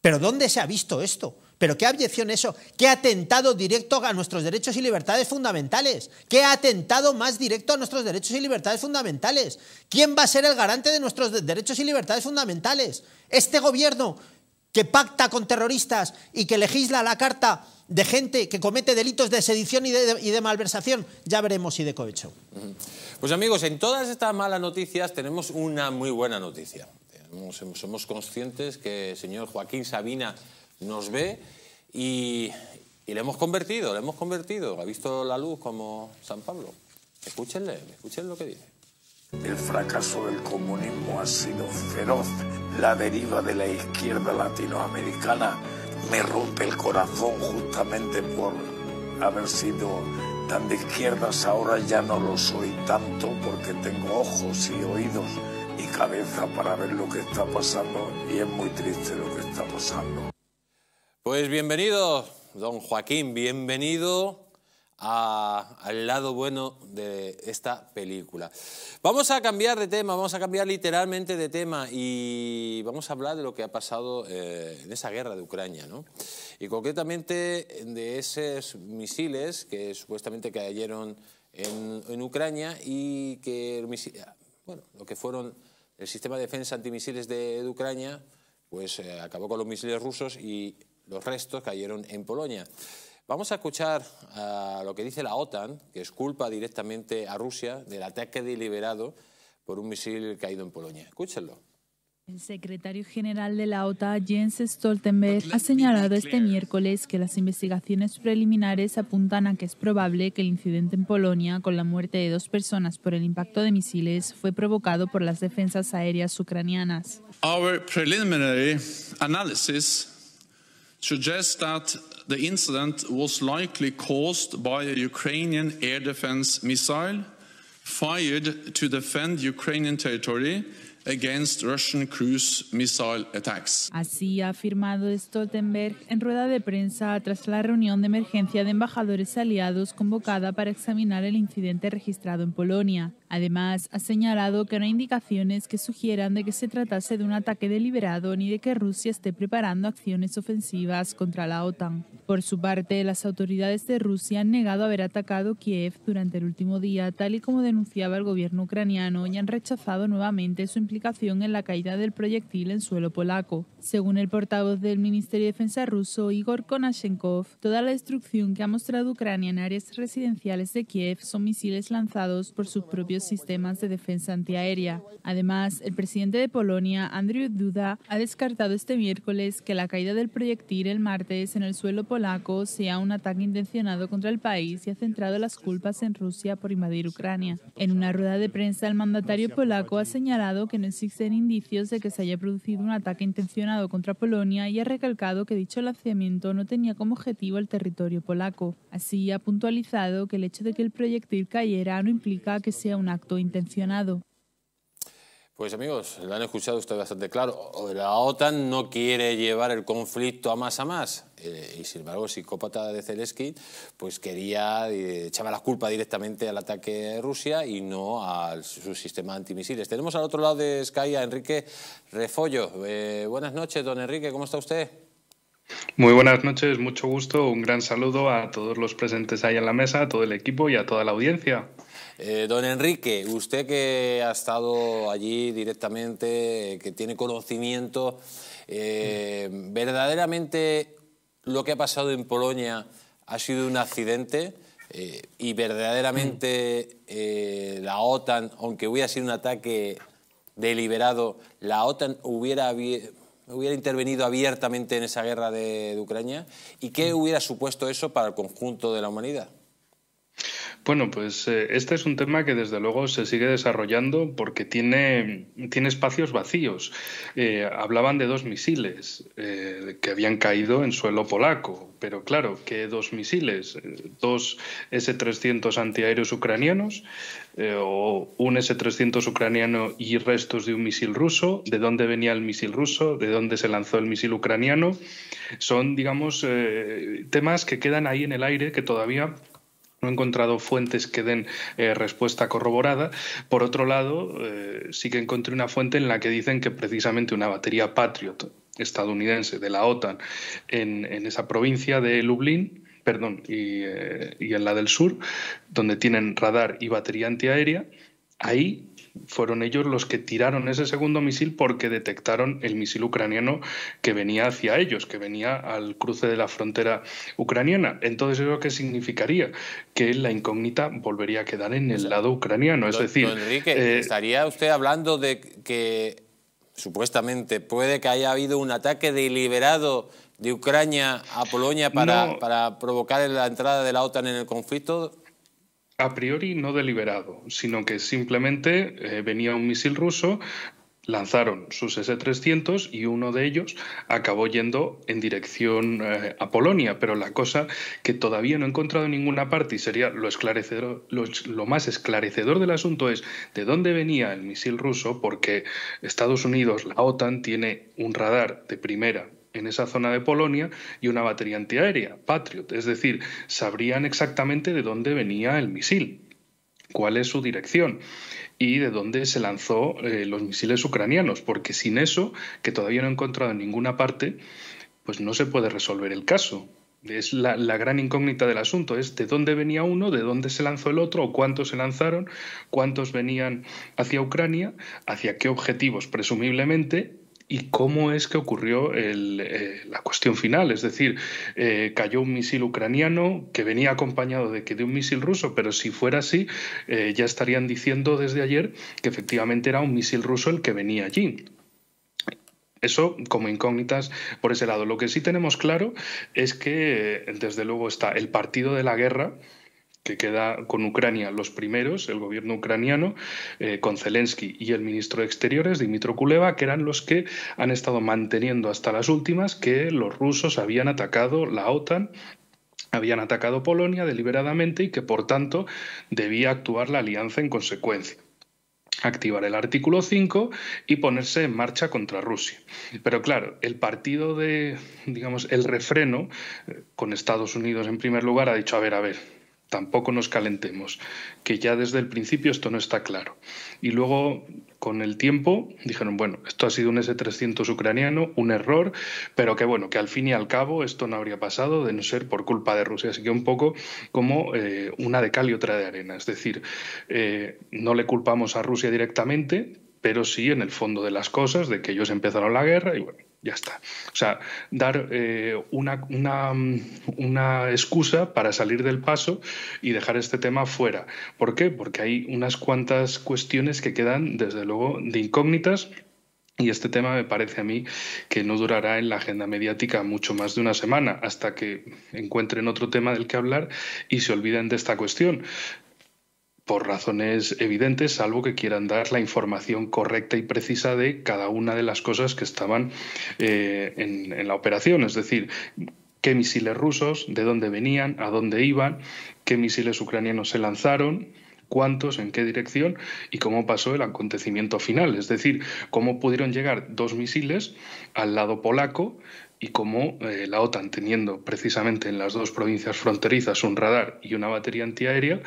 B: Pero ¿dónde se ha visto esto? ¿Pero qué abyección eso? ¿Qué atentado directo a nuestros derechos y libertades fundamentales? ¿Qué atentado más directo a nuestros derechos y libertades fundamentales? ¿Quién va a ser el garante de nuestros derechos y libertades fundamentales? ¿Este gobierno que pacta con terroristas y que legisla la carta de gente que comete delitos de sedición y de, y de, malversación, ya veremos si de cohecho.
A: Pues amigos, en todas estas malas noticias tenemos una muy buena noticia. Somos conscientes que el señor Joaquín Sabina nos ve y, y le hemos convertido, le hemos convertido. Ha visto la luz como San Pablo. Escúchenle, escuchen lo que dice.
L: El fracaso del comunismo ha sido feroz. La deriva de la izquierda latinoamericana me rompe el corazón justamente por haber sido tan de izquierdas. Ahora ya no lo soy tanto porque tengo ojos y oídos y cabeza para ver lo que está pasando y es muy triste lo que está pasando.
A: Pues bienvenido, don Joaquín, bienvenido a, al lado bueno de esta película. Vamos a cambiar de tema, vamos a cambiar literalmente de tema y vamos a hablar de lo que ha pasado eh, en esa guerra de Ucrania, ¿no? Y concretamente de esos misiles que supuestamente cayeron en, en Ucrania y que, bueno, lo que fueron el sistema de defensa antimisiles de, de Ucrania, pues eh, acabó con los misiles rusos y los restos cayeron en Polonia. Vamos a escuchar uh, lo que dice la OTAN, que es culpa directamente a Rusia del ataque deliberado por un misil caído en Polonia. Escúchenlo.
M: El secretario general de la OTAN, Jens Stoltenberg, ha señalado este miércoles que las investigaciones preliminares apuntan a que es probable que el incidente en Polonia, con la muerte de dos personas por el impacto de misiles, fue provocado por las defensas aéreas ucranianas.
N: Our preliminary analysis suggests that the incident was likely caused by a Ukrainian air defense missile fired to defend Ukrainian territory against Russian cruise missile attacks.
M: Así ha afirmado Stoltenberg en rueda de prensa tras la reunión de emergencia de embajadores aliados convocada para examinar el incidente registrado en Polonia. Además, ha señalado que no hay indicaciones que sugieran de que se tratase de un ataque deliberado ni de que Rusia esté preparando acciones ofensivas contra la OTAN. Por su parte, las autoridades de Rusia han negado haber atacado Kiev durante el último día, tal y como denunciaba el gobierno ucraniano, y han rechazado nuevamente su implicación en la caída del proyectil en suelo polaco. Según el portavoz del Ministerio de Defensa ruso, Igor Konashenkov, toda la destrucción que ha mostrado Ucrania en áreas residenciales de Kiev son misiles lanzados por sus propios sistemas de defensa antiaérea. Además, el presidente de Polonia, Andrzej Duda, ha descartado este miércoles que la caída del proyectil el martes en el suelo polaco sea un ataque intencionado contra el país y ha centrado las culpas en Rusia por invadir Ucrania. En una rueda de prensa, el mandatario polaco ha señalado que existen indicios de que se haya producido un ataque intencionado contra Polonia y ha recalcado que dicho lanzamiento no tenía como objetivo el territorio polaco. Así, ha puntualizado que el hecho de que el proyectil cayera no implica que sea un acto intencionado.
A: Pues amigos, lo han escuchado usted bastante claro. La OTAN no quiere llevar el conflicto a más a más. Eh, y sin embargo, el psicópata de Zelensky pues quería, eh, echaba la culpa directamente al ataque de Rusia y no a su sistema antimisiles. Tenemos al otro lado de Sky a Enrique Refollo. Eh, buenas noches, don Enrique, ¿cómo está usted?
O: Muy buenas noches, mucho gusto, un gran saludo a todos los presentes ahí en la mesa, a todo el equipo y a toda la audiencia.
A: Eh, don Enrique, usted que ha estado allí directamente, que tiene conocimiento, eh, ¿verdaderamente lo que ha pasado en Polonia ha sido un accidente? Eh, y verdaderamente la OTAN, aunque hubiera sido un ataque deliberado, la OTAN hubiera, hubiera intervenido abiertamente en esa guerra de Ucrania. ¿Y qué hubiera supuesto eso para el conjunto de la humanidad?
O: Bueno, pues eh, este es un tema que desde luego se sigue desarrollando porque tiene, tiene espacios vacíos. Eh, hablaban de dos misiles eh, que habían caído en suelo polaco, pero claro, ¿qué dos misiles? ¿Dos S-300 antiaéreos ucranianos o un S-300 ucraniano y restos de un misil ruso? ¿De dónde venía el misil ruso? ¿De dónde se lanzó el misil ucraniano? Son, digamos, temas que quedan ahí en el aire que todavía no he encontrado fuentes que den eh, respuesta corroborada. Por otro lado, eh, sí que encontré una fuente en la que dicen que precisamente una batería Patriot estadounidense de la OTAN en, esa provincia de Lublin, perdón, y, eh, y en la del sur, donde tienen radar y batería antiaérea, ahí fueron ellos los que tiraron ese segundo misil porque detectaron el misil ucraniano que venía hacia ellos, que venía al cruce de la frontera ucraniana. Entonces, ¿eso qué significaría? Que la incógnita volvería a quedar en el lado ucraniano. Es decir,
A: Enrique, eh, ¿estaría usted hablando de que supuestamente puede que haya habido un ataque deliberado de Ucrania a Polonia para, para provocar la entrada de la OTAN en el conflicto?
O: A priori no deliberado, sino que simplemente eh, venía un misil ruso, lanzaron sus S-300 y uno de ellos acabó yendo en dirección eh, a Polonia. Pero la cosa que todavía no he encontrado en ninguna parte y sería lo, más esclarecedor del asunto es de dónde venía el misil ruso, porque Estados Unidos, la OTAN, tiene un radar de primera en esa zona de Polonia y una batería antiaérea, Patriot. Es decir, sabrían exactamente de dónde venía el misil, cuál es su dirección y de dónde se lanzó eh, los misiles ucranianos, porque sin eso, que todavía no he encontrado en ninguna parte, pues no se puede resolver el caso. Es la, la, gran incógnita del asunto, es de dónde venía uno, de dónde se lanzó el otro, o cuántos se lanzaron, cuántos venían hacia Ucrania, hacia qué objetivos presumiblemente, y cómo es que ocurrió eh, la cuestión final. Es decir, eh, cayó un misil ucraniano que venía acompañado de, que de un misil ruso, pero si fuera así, eh, ya estarían diciendo desde ayer que efectivamente era un misil ruso el que venía allí. Eso como incógnitas por ese lado. Lo que sí tenemos claro es que, desde luego, está el partido de la guerra, que queda con Ucrania los primeros, el gobierno ucraniano, eh, con Zelensky y el ministro de Exteriores, Dimitro Kuleva, que eran los que han estado manteniendo hasta las últimas que los rusos habían atacado la OTAN habían atacado Polonia deliberadamente y que por tanto debía actuar la alianza en consecuencia activar el artículo 5 y ponerse en marcha contra Rusia. Pero claro, el partido de, digamos, el refreno, eh, con Estados Unidos en primer lugar, ha dicho, a ver, a ver, tampoco nos calentemos, que ya desde el principio esto no está claro. Y luego, con el tiempo, dijeron, bueno, esto ha sido un S-300 ucraniano, un error, pero que bueno, que al fin y al cabo esto no habría pasado de no ser por culpa de Rusia. Así que un poco como eh, una de cal y otra de arena. Es decir, eh, no le culpamos a Rusia directamente, pero sí en el fondo de las cosas, de que ellos empezaron la guerra y bueno, ya está. O sea, dar eh, una, una, excusa para salir del paso y dejar este tema fuera. ¿Por qué? Porque hay unas cuantas cuestiones que quedan, desde luego, de incógnitas. Y este tema me parece a mí que no durará en la agenda mediática mucho más de una semana hasta que encuentren otro tema del que hablar y se olviden de esta cuestión por razones evidentes, salvo que quieran dar la información correcta y precisa de cada una de las cosas que estaban eh, en, la operación. Es decir, qué misiles rusos, de dónde venían, a dónde iban, qué misiles ucranianos se lanzaron, cuántos, en qué dirección y cómo pasó el acontecimiento final. Es decir, cómo pudieron llegar dos misiles al lado polaco y cómo eh, la OTAN, teniendo precisamente en las dos provincias fronterizas un radar y una batería antiaérea,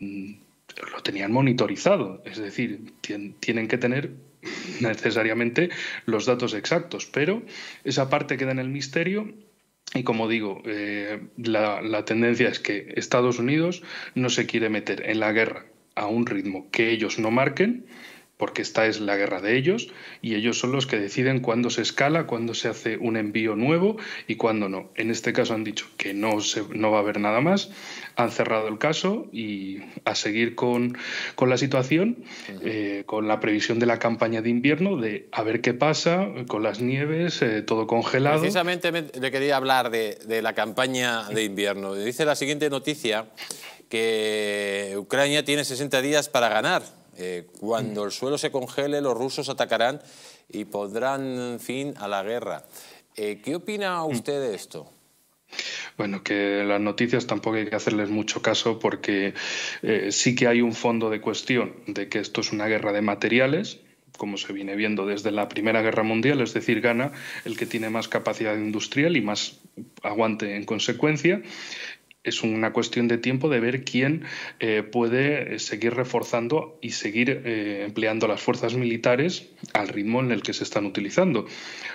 O: mm, lo tenían monitorizado, es decir, tienen que tener necesariamente los datos exactos, pero esa parte queda en el misterio y como digo, eh, la, la tendencia es que Estados Unidos no se quiere meter en la guerra a un ritmo que ellos no marquen, porque esta es la guerra de ellos y ellos son los que deciden cuándo se escala, cuándo se hace un envío nuevo y cuándo no. En este caso han dicho que no, se, no va a haber nada más, han cerrado el caso y a seguir con, la situación, eh, con la previsión de la campaña de invierno, de a ver qué pasa con las nieves, eh, todo congelado.
A: Precisamente le quería hablar de, de la campaña de invierno. Dice la siguiente noticia que Ucrania tiene 60 días para ganar eh, cuando el suelo se congele, los rusos atacarán y pondrán fin a la guerra. Eh, ¿Qué opina usted de esto?
O: Bueno, que las noticias tampoco hay que hacerles mucho caso porque eh, sí que hay un fondo de cuestión de que esto es una guerra de materiales, como se viene viendo desde la Primera Guerra Mundial, es decir, gana el que tiene más capacidad industrial y más aguante en consecuencia es una cuestión de tiempo de ver quién eh, puede seguir reforzando y seguir eh, empleando las fuerzas militares al ritmo en el que se están utilizando.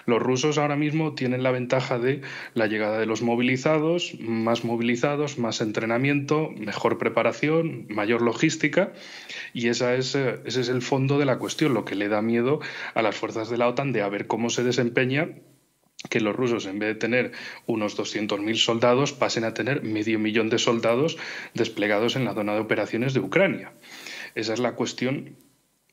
O: Los rusos ahora mismo tienen la ventaja de la llegada de los movilizados, más movilizados, más entrenamiento, mejor preparación, mayor logística y esa es, eh, ese es el fondo de la cuestión, lo que le da miedo a las fuerzas de la OTAN de a ver cómo se desempeña que los rusos, en vez de tener unos 200.000 soldados, pasen a tener medio millón de soldados desplegados en la zona de operaciones de Ucrania. Esa es la cuestión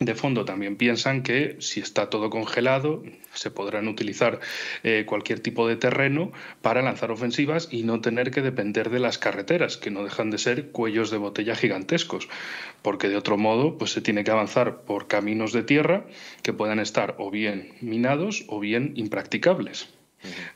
O: de fondo también piensan que si está todo congelado, se podrán utilizar eh, cualquier tipo de terreno para lanzar ofensivas y no tener que depender de las carreteras, que no dejan de ser cuellos de botella gigantescos, porque de otro modo pues se tiene que avanzar por caminos de tierra que puedan estar o bien minados o bien impracticables.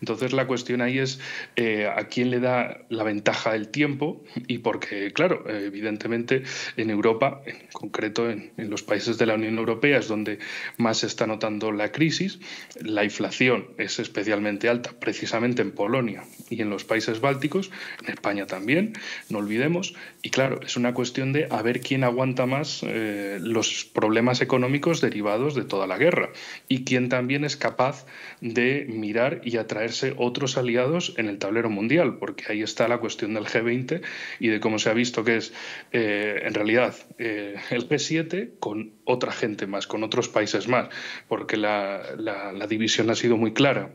O: Entonces la cuestión ahí es eh, a quién le da la ventaja el tiempo y porque, claro, evidentemente en Europa, en concreto en, los países de la Unión Europea es donde más se está notando la crisis, la inflación es especialmente alta precisamente en Polonia y en los países bálticos, en España también, no olvidemos, y claro, es una cuestión de a ver quién aguanta más eh, los problemas económicos derivados de toda la guerra y quién también es capaz de mirar y atraerse otros aliados en el tablero mundial, porque ahí está la cuestión del G20 y de cómo se ha visto que es eh, en realidad eh, el G7 con otra gente más, con otros países más, porque la división ha sido muy clara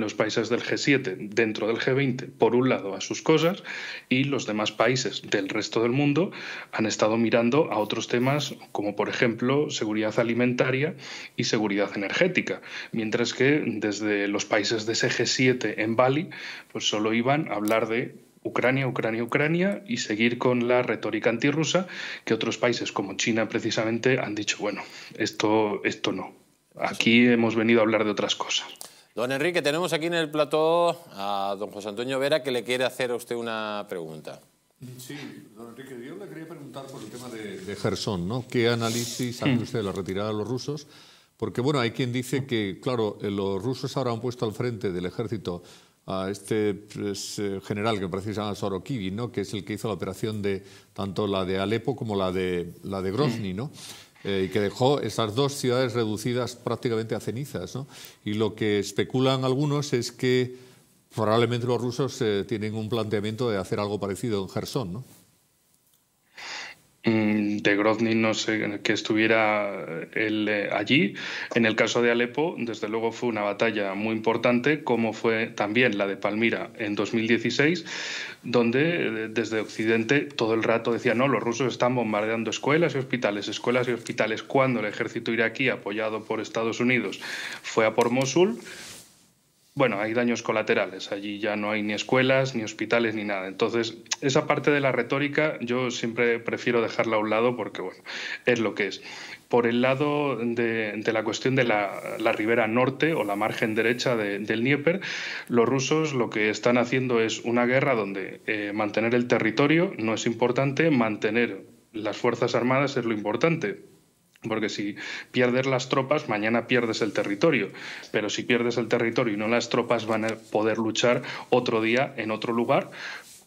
O: los países del G7 dentro del G20, por un lado, a sus cosas y los demás países del resto del mundo han estado mirando a otros temas como, por ejemplo, seguridad alimentaria y seguridad energética, mientras que desde los países de ese G7 en Bali, pues solo iban a hablar de Ucrania, Ucrania, Ucrania y seguir con la retórica antirrusa que otros países como China precisamente han dicho, bueno, esto, esto no. Aquí hemos venido a hablar de otras cosas.
A: Don Enrique, tenemos aquí en el plató a don José Antonio Vera que le quiere hacer a usted una pregunta.
D: Sí, don Enrique, yo le quería preguntar por el tema de, de Gerson, ¿no? ¿Qué análisis hace usted de la retirada de los rusos? Porque, bueno, hay quien dice que, claro, eh, los rusos ahora han puesto al frente del ejército a este pues, eh, general que me parece que se llama Sorokivy, ¿no? que es el que hizo la operación de tanto la de Alepo como la de, la de Grozny, ¿no? Eh, y que dejó esas dos ciudades reducidas prácticamente a cenizas. ¿no? Y lo que especulan algunos es que probablemente los rusos eh, tienen un planteamiento de hacer algo parecido en Gerson, ¿no?
O: Mm, de Grozny no sé que estuviera él eh, allí. En el caso de Alepo, desde luego fue una batalla muy importante, como fue también la de Palmira en 2016, donde eh, desde Occidente todo el rato decían, no, los rusos están bombardeando escuelas y hospitales, escuelas y hospitales, cuando el ejército iraquí, apoyado por Estados Unidos, fue a por Mosul, bueno, hay daños colaterales. Allí ya no hay ni escuelas, ni hospitales, ni nada. Entonces, esa parte de la retórica yo siempre prefiero dejarla a un lado porque, bueno, es lo que es. Por el lado de, la cuestión de la, ribera norte o la margen derecha del Dnieper, los rusos lo que están haciendo es una guerra donde eh, mantener el territorio no es importante, mantener las Fuerzas Armadas es lo importante porque si pierdes las tropas, mañana pierdes el territorio. Pero si pierdes el territorio y no las tropas, van a poder luchar otro día en otro lugar.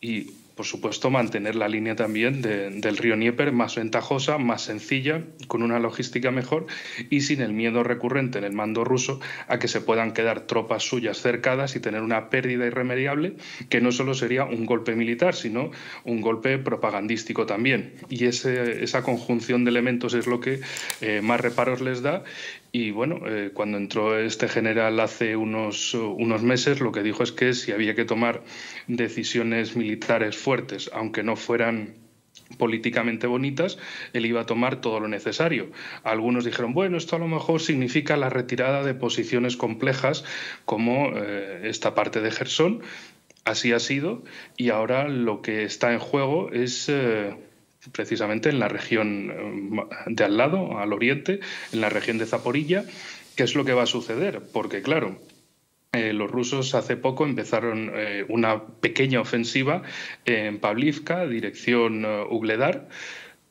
O: Y por supuesto, mantener la línea también del río Nieper más ventajosa, más sencilla, con una logística mejor y sin el miedo recurrente en el mando ruso a que se puedan quedar tropas suyas cercadas y tener una pérdida irremediable que no solo sería un golpe militar, sino un golpe propagandístico también. Y esa conjunción de elementos es lo que eh, más reparos les da y bueno, eh, cuando entró este general hace unos, unos meses, lo que dijo es que si había que tomar decisiones militares fuertes, aunque no fueran políticamente bonitas, él iba a tomar todo lo necesario. Algunos dijeron, bueno, esto a lo mejor significa la retirada de posiciones complejas como eh, esta parte de Gerson. Así ha sido y ahora lo que está en juego es... Eh, precisamente en la región eh, de al lado, al oriente, en la región de Zaporilla, ¿qué es lo que va a suceder? Porque, claro, eh, los rusos hace poco empezaron eh, una pequeña ofensiva en Pavlivka, dirección Ugledar,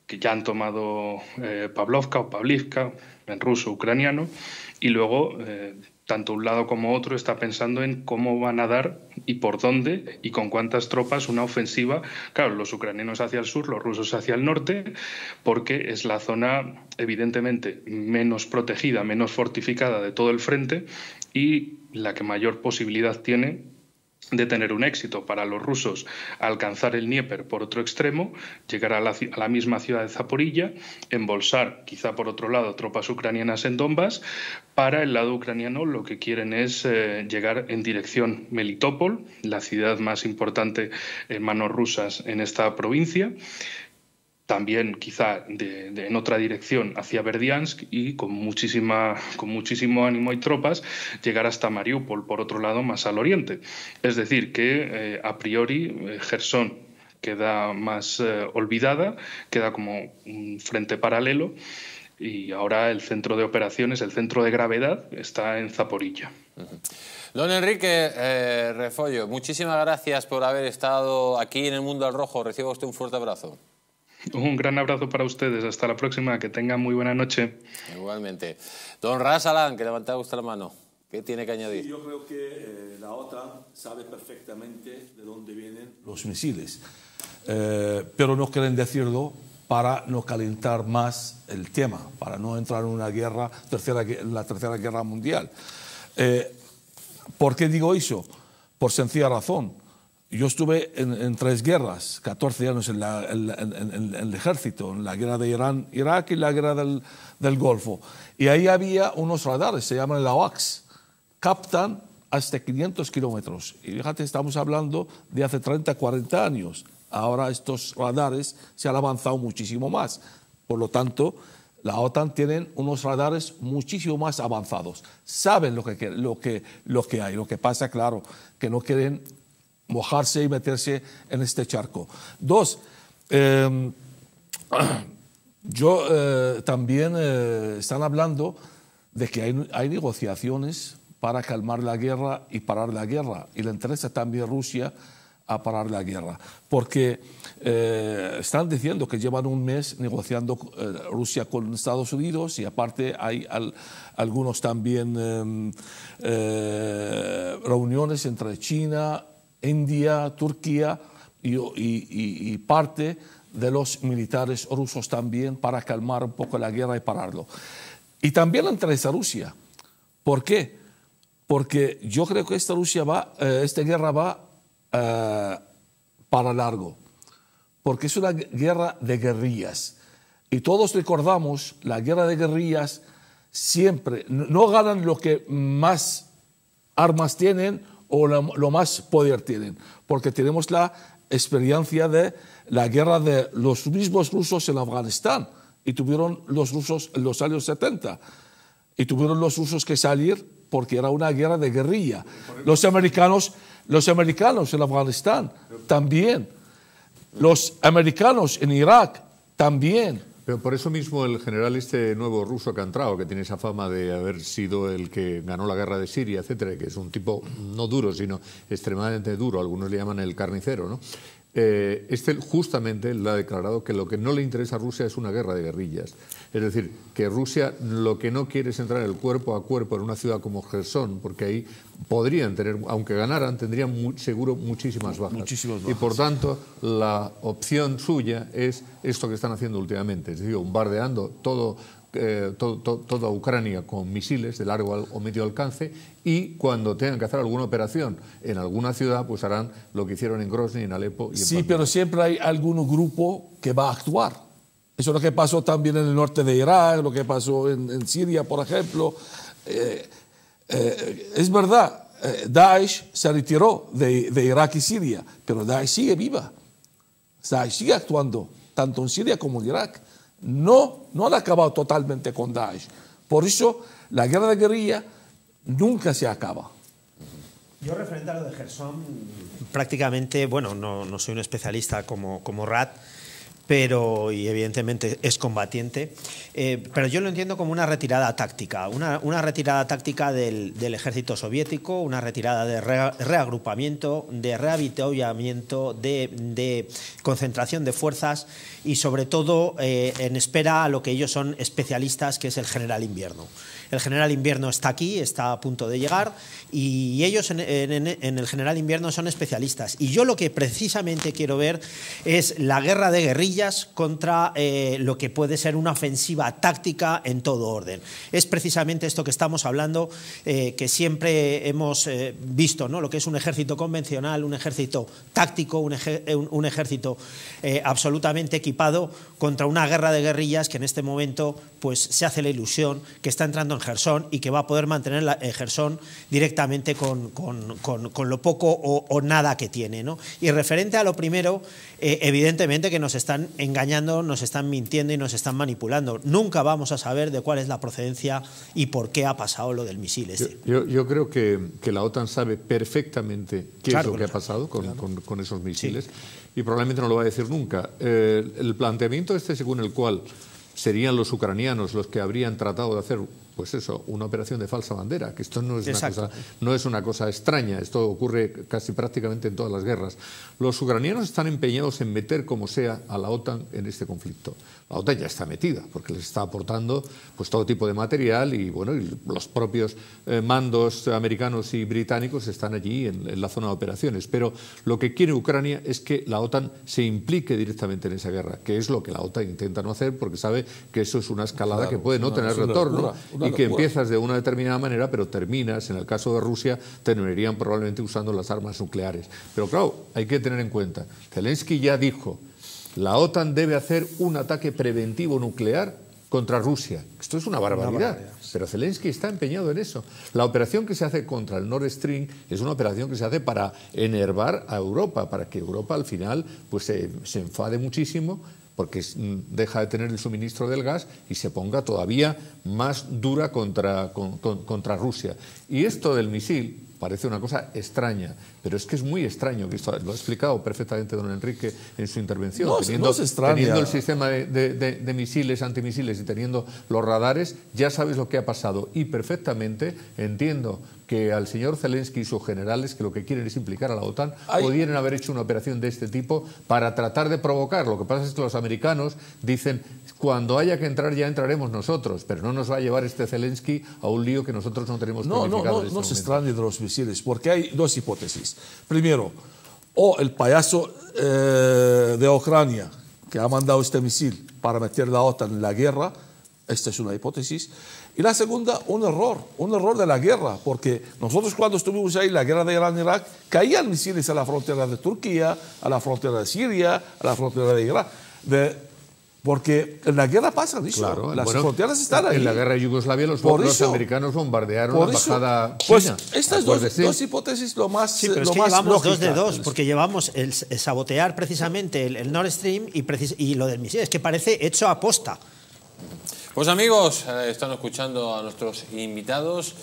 O: que ya han tomado Pavlovka o Pavlivka, en ruso ucraniano, y luego tanto un lado como otro está pensando en cómo van a dar y por dónde y con cuántas tropas una ofensiva, claro, los ucranianos hacia el sur, los rusos hacia el norte, porque es la zona evidentemente menos protegida, menos fortificada de todo el frente y la que mayor posibilidad tiene de tener un éxito para los rusos alcanzar el Dnieper por otro extremo, llegar a la, misma ciudad de Zaporilla, embolsar quizá por otro lado tropas ucranianas en Donbass. Para el lado ucraniano lo que quieren es eh, llegar en dirección Melitopol, la ciudad más importante en manos rusas en esta provincia también quizá en otra dirección hacia Verdiansk y con, muchísima, con muchísimo ánimo y tropas llegar hasta Mariupol, por otro lado, más al oriente. Es decir, que eh, a priori eh, Gerson queda más eh, olvidada, queda como un frente paralelo y ahora el centro de operaciones, el centro de gravedad está en Zaporilla.
A: Don Enrique Refollo, muchísimas gracias por haber estado aquí en el Mundo al Rojo. Reciba usted un fuerte abrazo.
O: Un gran abrazo para ustedes. Hasta la próxima. Que tengan muy buena noche.
A: Igualmente. Don Rasalán, que levantaba usted la mano. ¿Qué tiene que añadir?
C: yo creo que eh, la OTAN sabe perfectamente de dónde vienen los misiles, eh, pero no quieren decirlo para no calentar más el tema, para no entrar en una guerra, tercera, la tercera guerra mundial. Eh, ¿Por qué digo eso? Por sencilla razón yo estuve en, tres guerras, 14 años en, el ejército, en la guerra de Irán, Irak y la guerra del, Golfo. Y ahí había unos radares, se llaman la OAX, captan hasta 500 kilómetros. Y fíjate, estamos hablando de hace 30, 40 años. Ahora estos radares se han avanzado muchísimo más. Por lo tanto, la OTAN tiene unos radares muchísimo más avanzados. Saben lo que, lo que, lo que hay. Lo que pasa, claro, que no quieren mojarse y meterse en este charco. Dos, eh, yo eh, también eh, están hablando de que hay, hay, negociaciones para calmar la guerra y parar la guerra. Y le interesa también Rusia a parar la guerra. Porque eh, están diciendo que llevan un mes negociando Rusia con Estados Unidos y aparte hay al, algunos también em, reuniones entre China, India, Turquía y, parte de los militares rusos también para calmar un poco la guerra y pararlo. Y también le interesa Rusia. ¿Por qué? Porque yo creo que esta, Rusia va, eh, esta guerra va eh, para largo. Porque es una guerra de guerrillas. Y todos recordamos, la guerra de guerrillas siempre, no ganan los que más armas tienen o lo, más poder tienen. Porque tenemos la experiencia de la guerra de los mismos rusos en Afganistán y tuvieron los rusos en los años 70 y tuvieron los rusos que salir porque era una guerra de guerrilla. Los americanos, los americanos en Afganistán también. Los americanos en Irak también.
D: Pero por eso mismo el general este nuevo ruso que ha entrado, que tiene esa fama de haber sido el que ganó la guerra de Siria, etcétera, que es un tipo no duro, sino extremadamente duro, algunos le llaman el carnicero, ¿no? Eh, este justamente le ha declarado que lo que no le interesa a Rusia es una guerra de guerrillas. Es decir, que Rusia lo que no quiere es entrar el cuerpo a cuerpo en una ciudad como Gerson, porque ahí podrían tener, aunque ganaran, tendrían muy, seguro muchísimas bajas.
C: muchísimas bajas.
D: Y por tanto, la opción suya es esto que están haciendo últimamente, es decir, bombardeando todo eh, toda Ucrania con misiles de largo o medio alcance y cuando tengan que hacer alguna operación en alguna ciudad, pues harán lo que hicieron en Grozny, en Alepo. Y en
C: sí, pero siempre hay algún grupo que va a actuar. Eso es lo que pasó también en el norte de Irak, lo que pasó en, en Siria, por ejemplo. Eh, eh, es verdad, Daesh se retiró de, de Irak y Siria, pero Daesh sigue viva. Daesh sigue actuando, tanto en Siria como en Irak no, no han acabado totalmente con Daesh. Por eso la guerra de guerrilla nunca se acaba.
B: Yo referente a lo de Gerson, prácticamente, bueno, no, no soy un especialista como, como Rat, pero y evidentemente es combatiente, eh, pero yo lo entiendo como una retirada táctica, una, una retirada táctica del, del, ejército soviético, una retirada de re, reagrupamiento, de reavituallamiento, de, de, concentración de fuerzas y sobre todo eh, en espera a lo que ellos son especialistas, que es el general invierno. El general invierno está aquí, está a punto de llegar y ellos en, el general invierno son especialistas. Y yo lo que precisamente quiero ver es la guerra de guerrillas contra eh, lo que puede ser una ofensiva táctica en todo orden. Es precisamente esto que estamos hablando, eh, que siempre hemos eh, visto, ¿no? lo que es un ejército convencional, un ejército táctico, un, ejército absolutamente equipado contra una guerra de guerrillas que en este momento pues, se hace la ilusión que está entrando en Gerson y que va a poder mantener la, eh, Gerson directamente con, con, con, con lo poco o, o, nada que tiene. ¿no? Y referente a lo primero, eh, evidentemente que nos están engañando, nos están mintiendo y nos están manipulando. Nunca vamos a saber de cuál es la procedencia y por qué ha pasado lo del misil. Este.
D: Yo, yo, yo, creo que, que, la OTAN sabe perfectamente qué claro, es lo que ha pasado con, claro. con esos misiles sí. y probablemente no lo va a decir nunca. Eh, el planteamiento este según el cual serían los ucranianos los que habrían tratado de hacer pues eso, una operación de falsa bandera, que esto no es, una cosa, no es una cosa extraña, esto ocurre casi prácticamente en todas las guerras. Los ucranianos están empeñados en meter como sea a la OTAN en este conflicto. La OTAN ya está metida, porque les está aportando pues, todo tipo de material y, bueno, y los propios eh, mandos americanos y británicos están allí en, en, la zona de operaciones. Pero lo que quiere Ucrania es que la OTAN se implique directamente en esa guerra, que es lo que la OTAN intenta no hacer porque sabe que eso es una escalada claro, que puede no una, tener retorno. Una, y que empiezas de una determinada manera, pero terminas, en el caso de Rusia, terminarían probablemente usando las armas nucleares. Pero claro, hay que tener en cuenta, Zelensky ya dijo, la OTAN debe hacer un ataque preventivo nuclear contra Rusia. Esto es una barbaridad, una barbaridad. Pero Zelensky está empeñado en eso. La operación que se hace contra el Nord Stream es una operación que se hace para enervar a Europa, para que Europa al final pues, se, se enfade muchísimo porque deja de tener el suministro del gas y se ponga todavía más dura contra, con, con, contra Rusia. Y esto del misil, parece una cosa extraña, pero es que es muy extraño, que esto lo ha explicado perfectamente don Enrique en su intervención.
C: No,
D: teniendo,
C: no es
D: teniendo el sistema de, de- de- de misiles, antimisiles y teniendo los radares, ya sabes lo que ha pasado. Y perfectamente entiendo que al señor Zelensky y sus generales, que lo que quieren es implicar a la OTAN,
C: Hay-
D: pudieran haber hecho una operación de este tipo para tratar de provocar. Lo que pasa es que los americanos dicen, cuando haya que entrar ya entraremos nosotros, pero no nos va a llevar este Zelensky a un lío que nosotros no tenemos
C: No, no, no,
D: en este
C: no se
D: momento.
C: extrañe de los misiles, porque hay dos hipótesis. Primero, o el payaso eh, de Ucrania que ha mandado este misil para meter la OTAN en la guerra, esta es una hipótesis. Y la segunda, un error, un error de la guerra, porque nosotros cuando estuvimos ahí la guerra de Irán-Irak, caían misiles a la frontera de Turquía, a la frontera de Siria, a la frontera de Irak. Porque en la guerra pasa eso.
D: Claro,
C: las
D: bueno,
C: fronteras están ahí.
D: En la guerra de Yugoslavia los,
C: Por
D: los
C: eso-
D: americanos bombardearon
C: por
D: la
C: eso,
D: embajada
C: pues
D: china.
C: estas dos, dos hipótesis lo más
B: Sí, pero es que
C: más
B: llevamos dos de
C: lógica.
B: dos, porque llevamos el, el sabotear precisamente el, el Nord Stream y, precis- y lo del misil. Es que parece hecho a posta.
A: Pues amigos, eh, están escuchando a nuestros invitados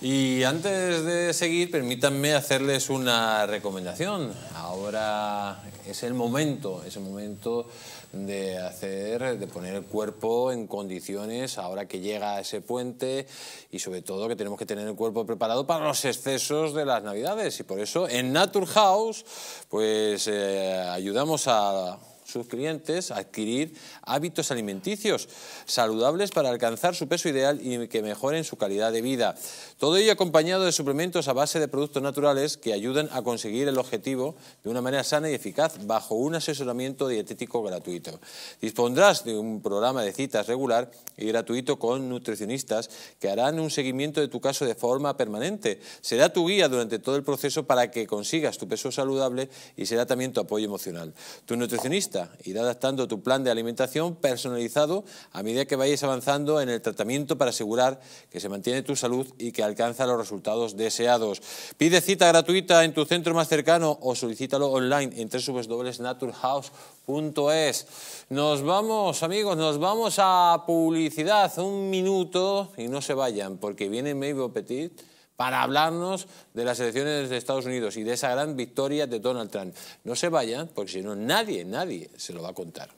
A: y antes de seguir permítanme hacerles una recomendación. Ahora es el momento, es el momento de hacer, de poner el cuerpo en condiciones ahora que llega ese puente y sobre todo que tenemos que tener el cuerpo preparado para los excesos de las navidades. Y por eso en Naturhaus pues eh, ayudamos a sus clientes a adquirir hábitos alimenticios saludables para alcanzar su peso ideal y que mejoren su calidad de vida. Todo ello acompañado de suplementos a base de productos naturales que ayudan a conseguir el objetivo de una manera sana y eficaz bajo un asesoramiento dietético gratuito. Dispondrás de un programa de citas regular y gratuito con nutricionistas que harán un seguimiento de tu caso de forma permanente. Será tu guía durante todo el proceso para que consigas tu peso saludable y será también tu apoyo emocional. Tu nutricionista irá adaptando tu plan de alimentación personalizado a medida que vayas avanzando en el tratamiento para asegurar que se mantiene tu salud y que alcanza los resultados deseados. Pide cita gratuita en tu centro más cercano o solicítalo online en www.naturhaus.es. Nos vamos, amigos, nos vamos a publicidad. Un minuto y no se vayan porque viene Mabel Petit para hablarnos de las elecciones de Estados Unidos y de esa gran victoria de Donald Trump. No se vayan, porque si no, nadie, nadie se lo va a contar.